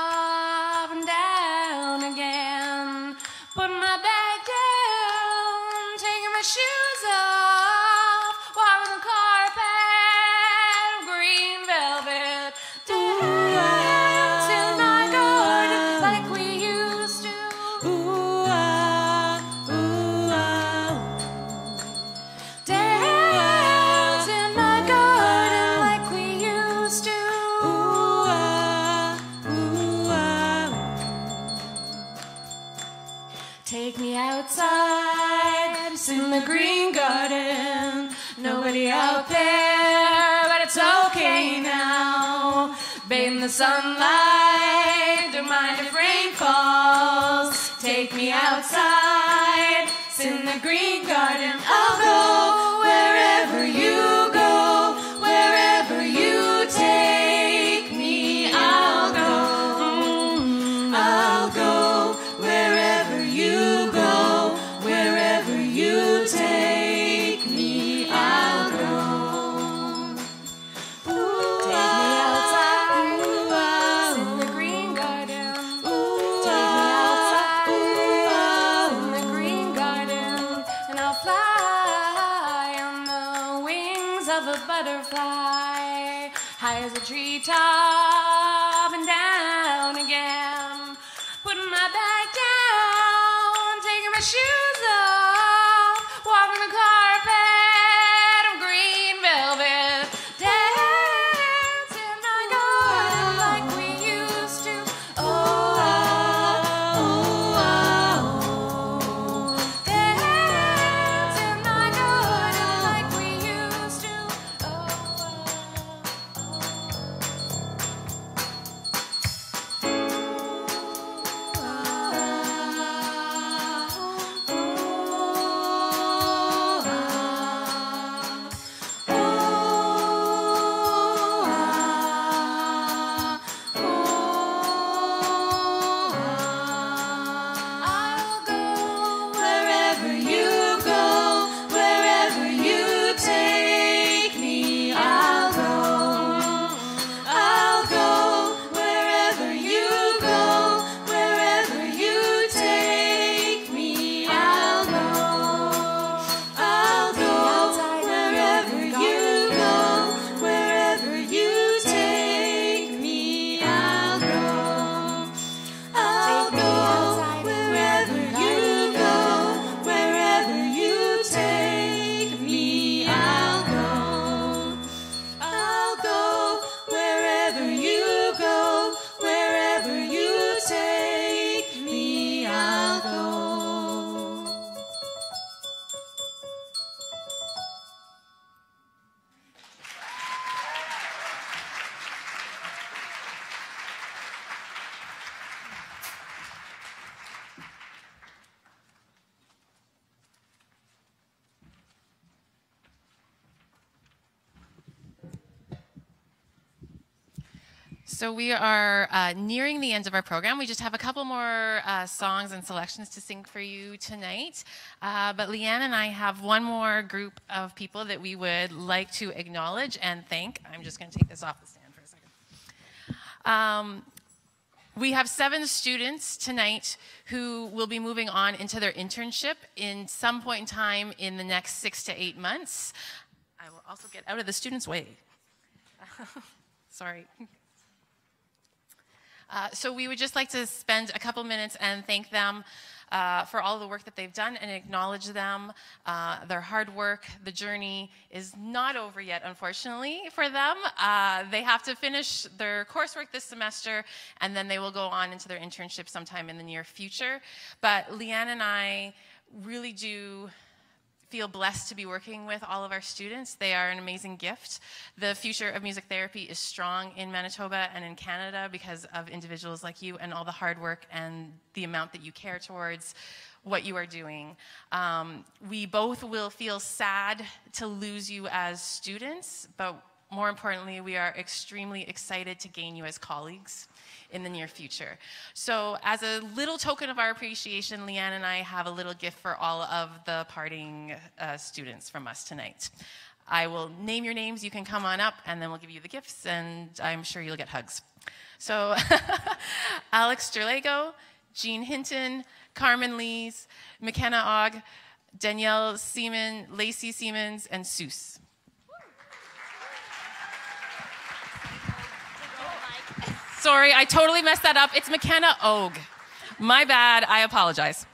sunlight, So we are uh, nearing the end of our program. We just have a couple more uh, songs and selections to sing for you tonight. Uh, but Leanne and I have one more group of people that we would like to acknowledge and thank. I'm just going to take this off the stand for a second. Um, we have seven students tonight who will be moving on into their internship in some point in time in the next six to eight months. I will also get out of the students' way. Sorry. Uh, so we would just like to spend a couple minutes and thank them uh, for all the work that they've done and acknowledge them, uh, their hard work. The journey is not over yet, unfortunately, for them. Uh, they have to finish their coursework this semester, and then they will go on into their internship sometime in the near future. But Leanne and I really do feel blessed to be working with all of our students. They are an amazing gift. The future of music therapy is strong in Manitoba and in Canada because of individuals like you and all the hard work and the amount that you care towards what you are doing. Um, we both will feel sad to lose you as students, but more importantly, we are extremely excited to gain you as colleagues in the near future. So, as a little token of our appreciation, Leanne and I have a little gift for all of the parting uh, students from us tonight. I will name your names, you can come on up, and then we'll give you the gifts, and I'm sure you'll get hugs. So, Alex Derlego, Jean Hinton, Carmen Lees, McKenna Ogg, Danielle Seaman, Lacey Siemens, and Seuss. Sorry, I totally messed that up. It's McKenna Og. My bad. I apologize.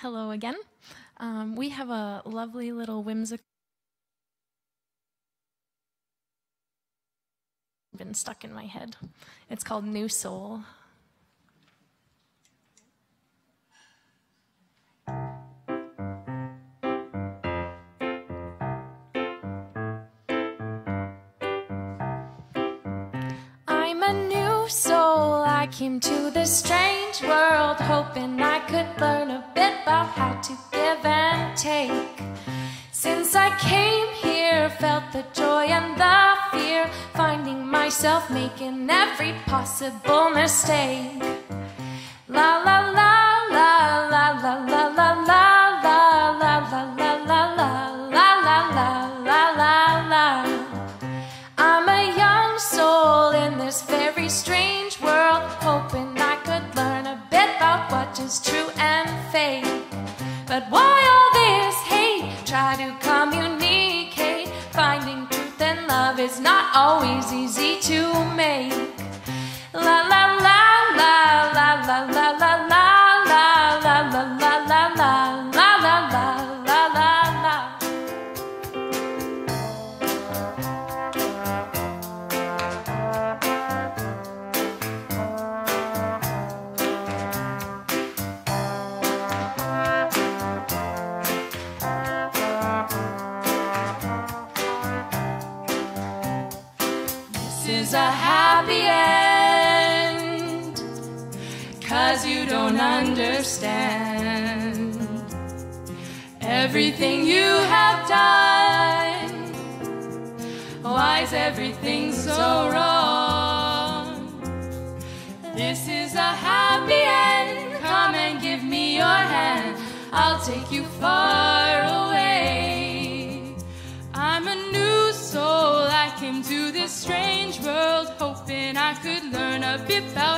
Hello again. Um, we have a lovely little whimsical. Been stuck in my head. It's called New Soul. I'm a new soul. I came to this strange world hoping I came here, felt the joy and the fear, finding myself making every possible mistake. La la la how easy take you far away. I'm a new soul, I came to this strange world hoping I could learn a bit about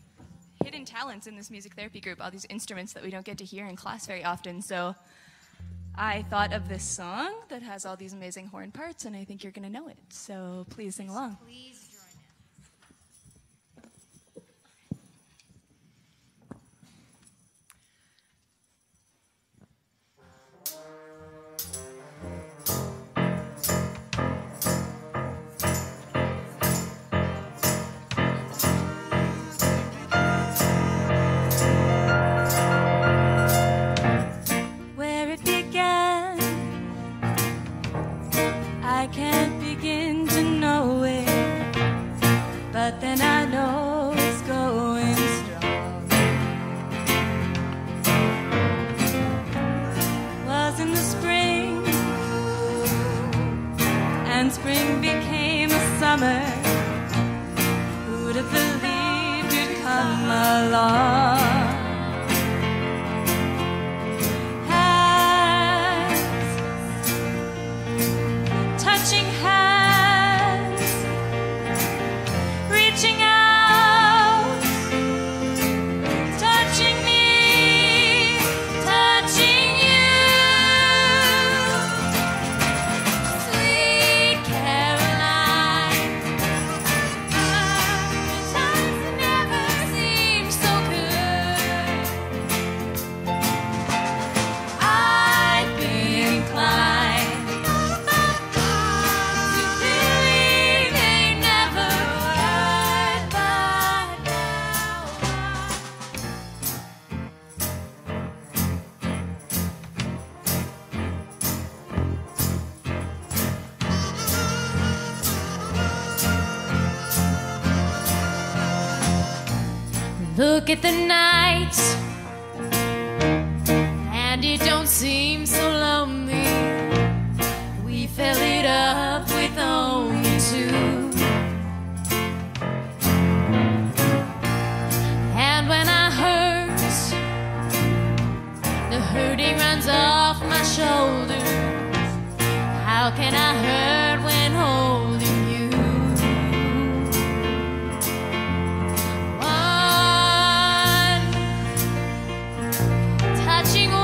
hidden talents in this music therapy group, all these instruments that we don't get to hear in class very often. So I thought of this song that has all these amazing horn parts, and I think you're going to know it. So please sing along. Please. get the tinha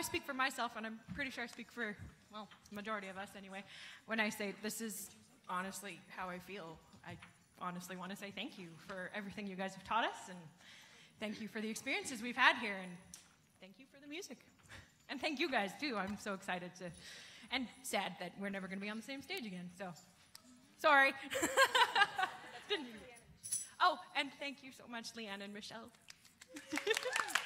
I speak for myself, and I'm pretty sure I speak for, well, majority of us anyway, when I say this is honestly how I feel. I honestly want to say thank you for everything you guys have taught us, and thank you for the experiences we've had here, and thank you for the music. And thank you guys, too. I'm so excited to, and sad that we're never going to be on the same stage again, so sorry. Oh, and thank you so much, Leanne and Michelle.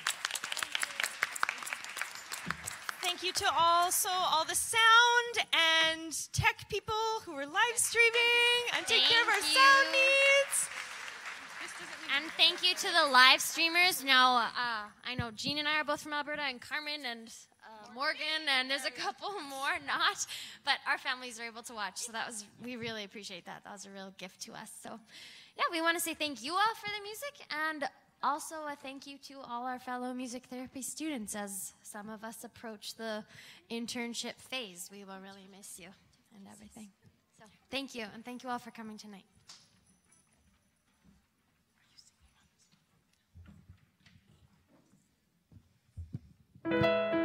Thank you to also all the sound and tech people who are live streaming and take care of our Thank sound needs. And thank you to the live streamers. Now, uh, I know Jean and I are both from Alberta, and Carmen and uh, Morgan, and there's a couple more not, but our families are able to watch. So that was, we really appreciate that. That was a real gift to us. So, yeah, we want to say thank you all for the music, and also a thank you to all our fellow music therapy students as some of us approach the internship phase. We will really miss you and everything. So, thank you, and thank you all for coming tonight. Mama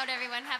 out, everyone. Have.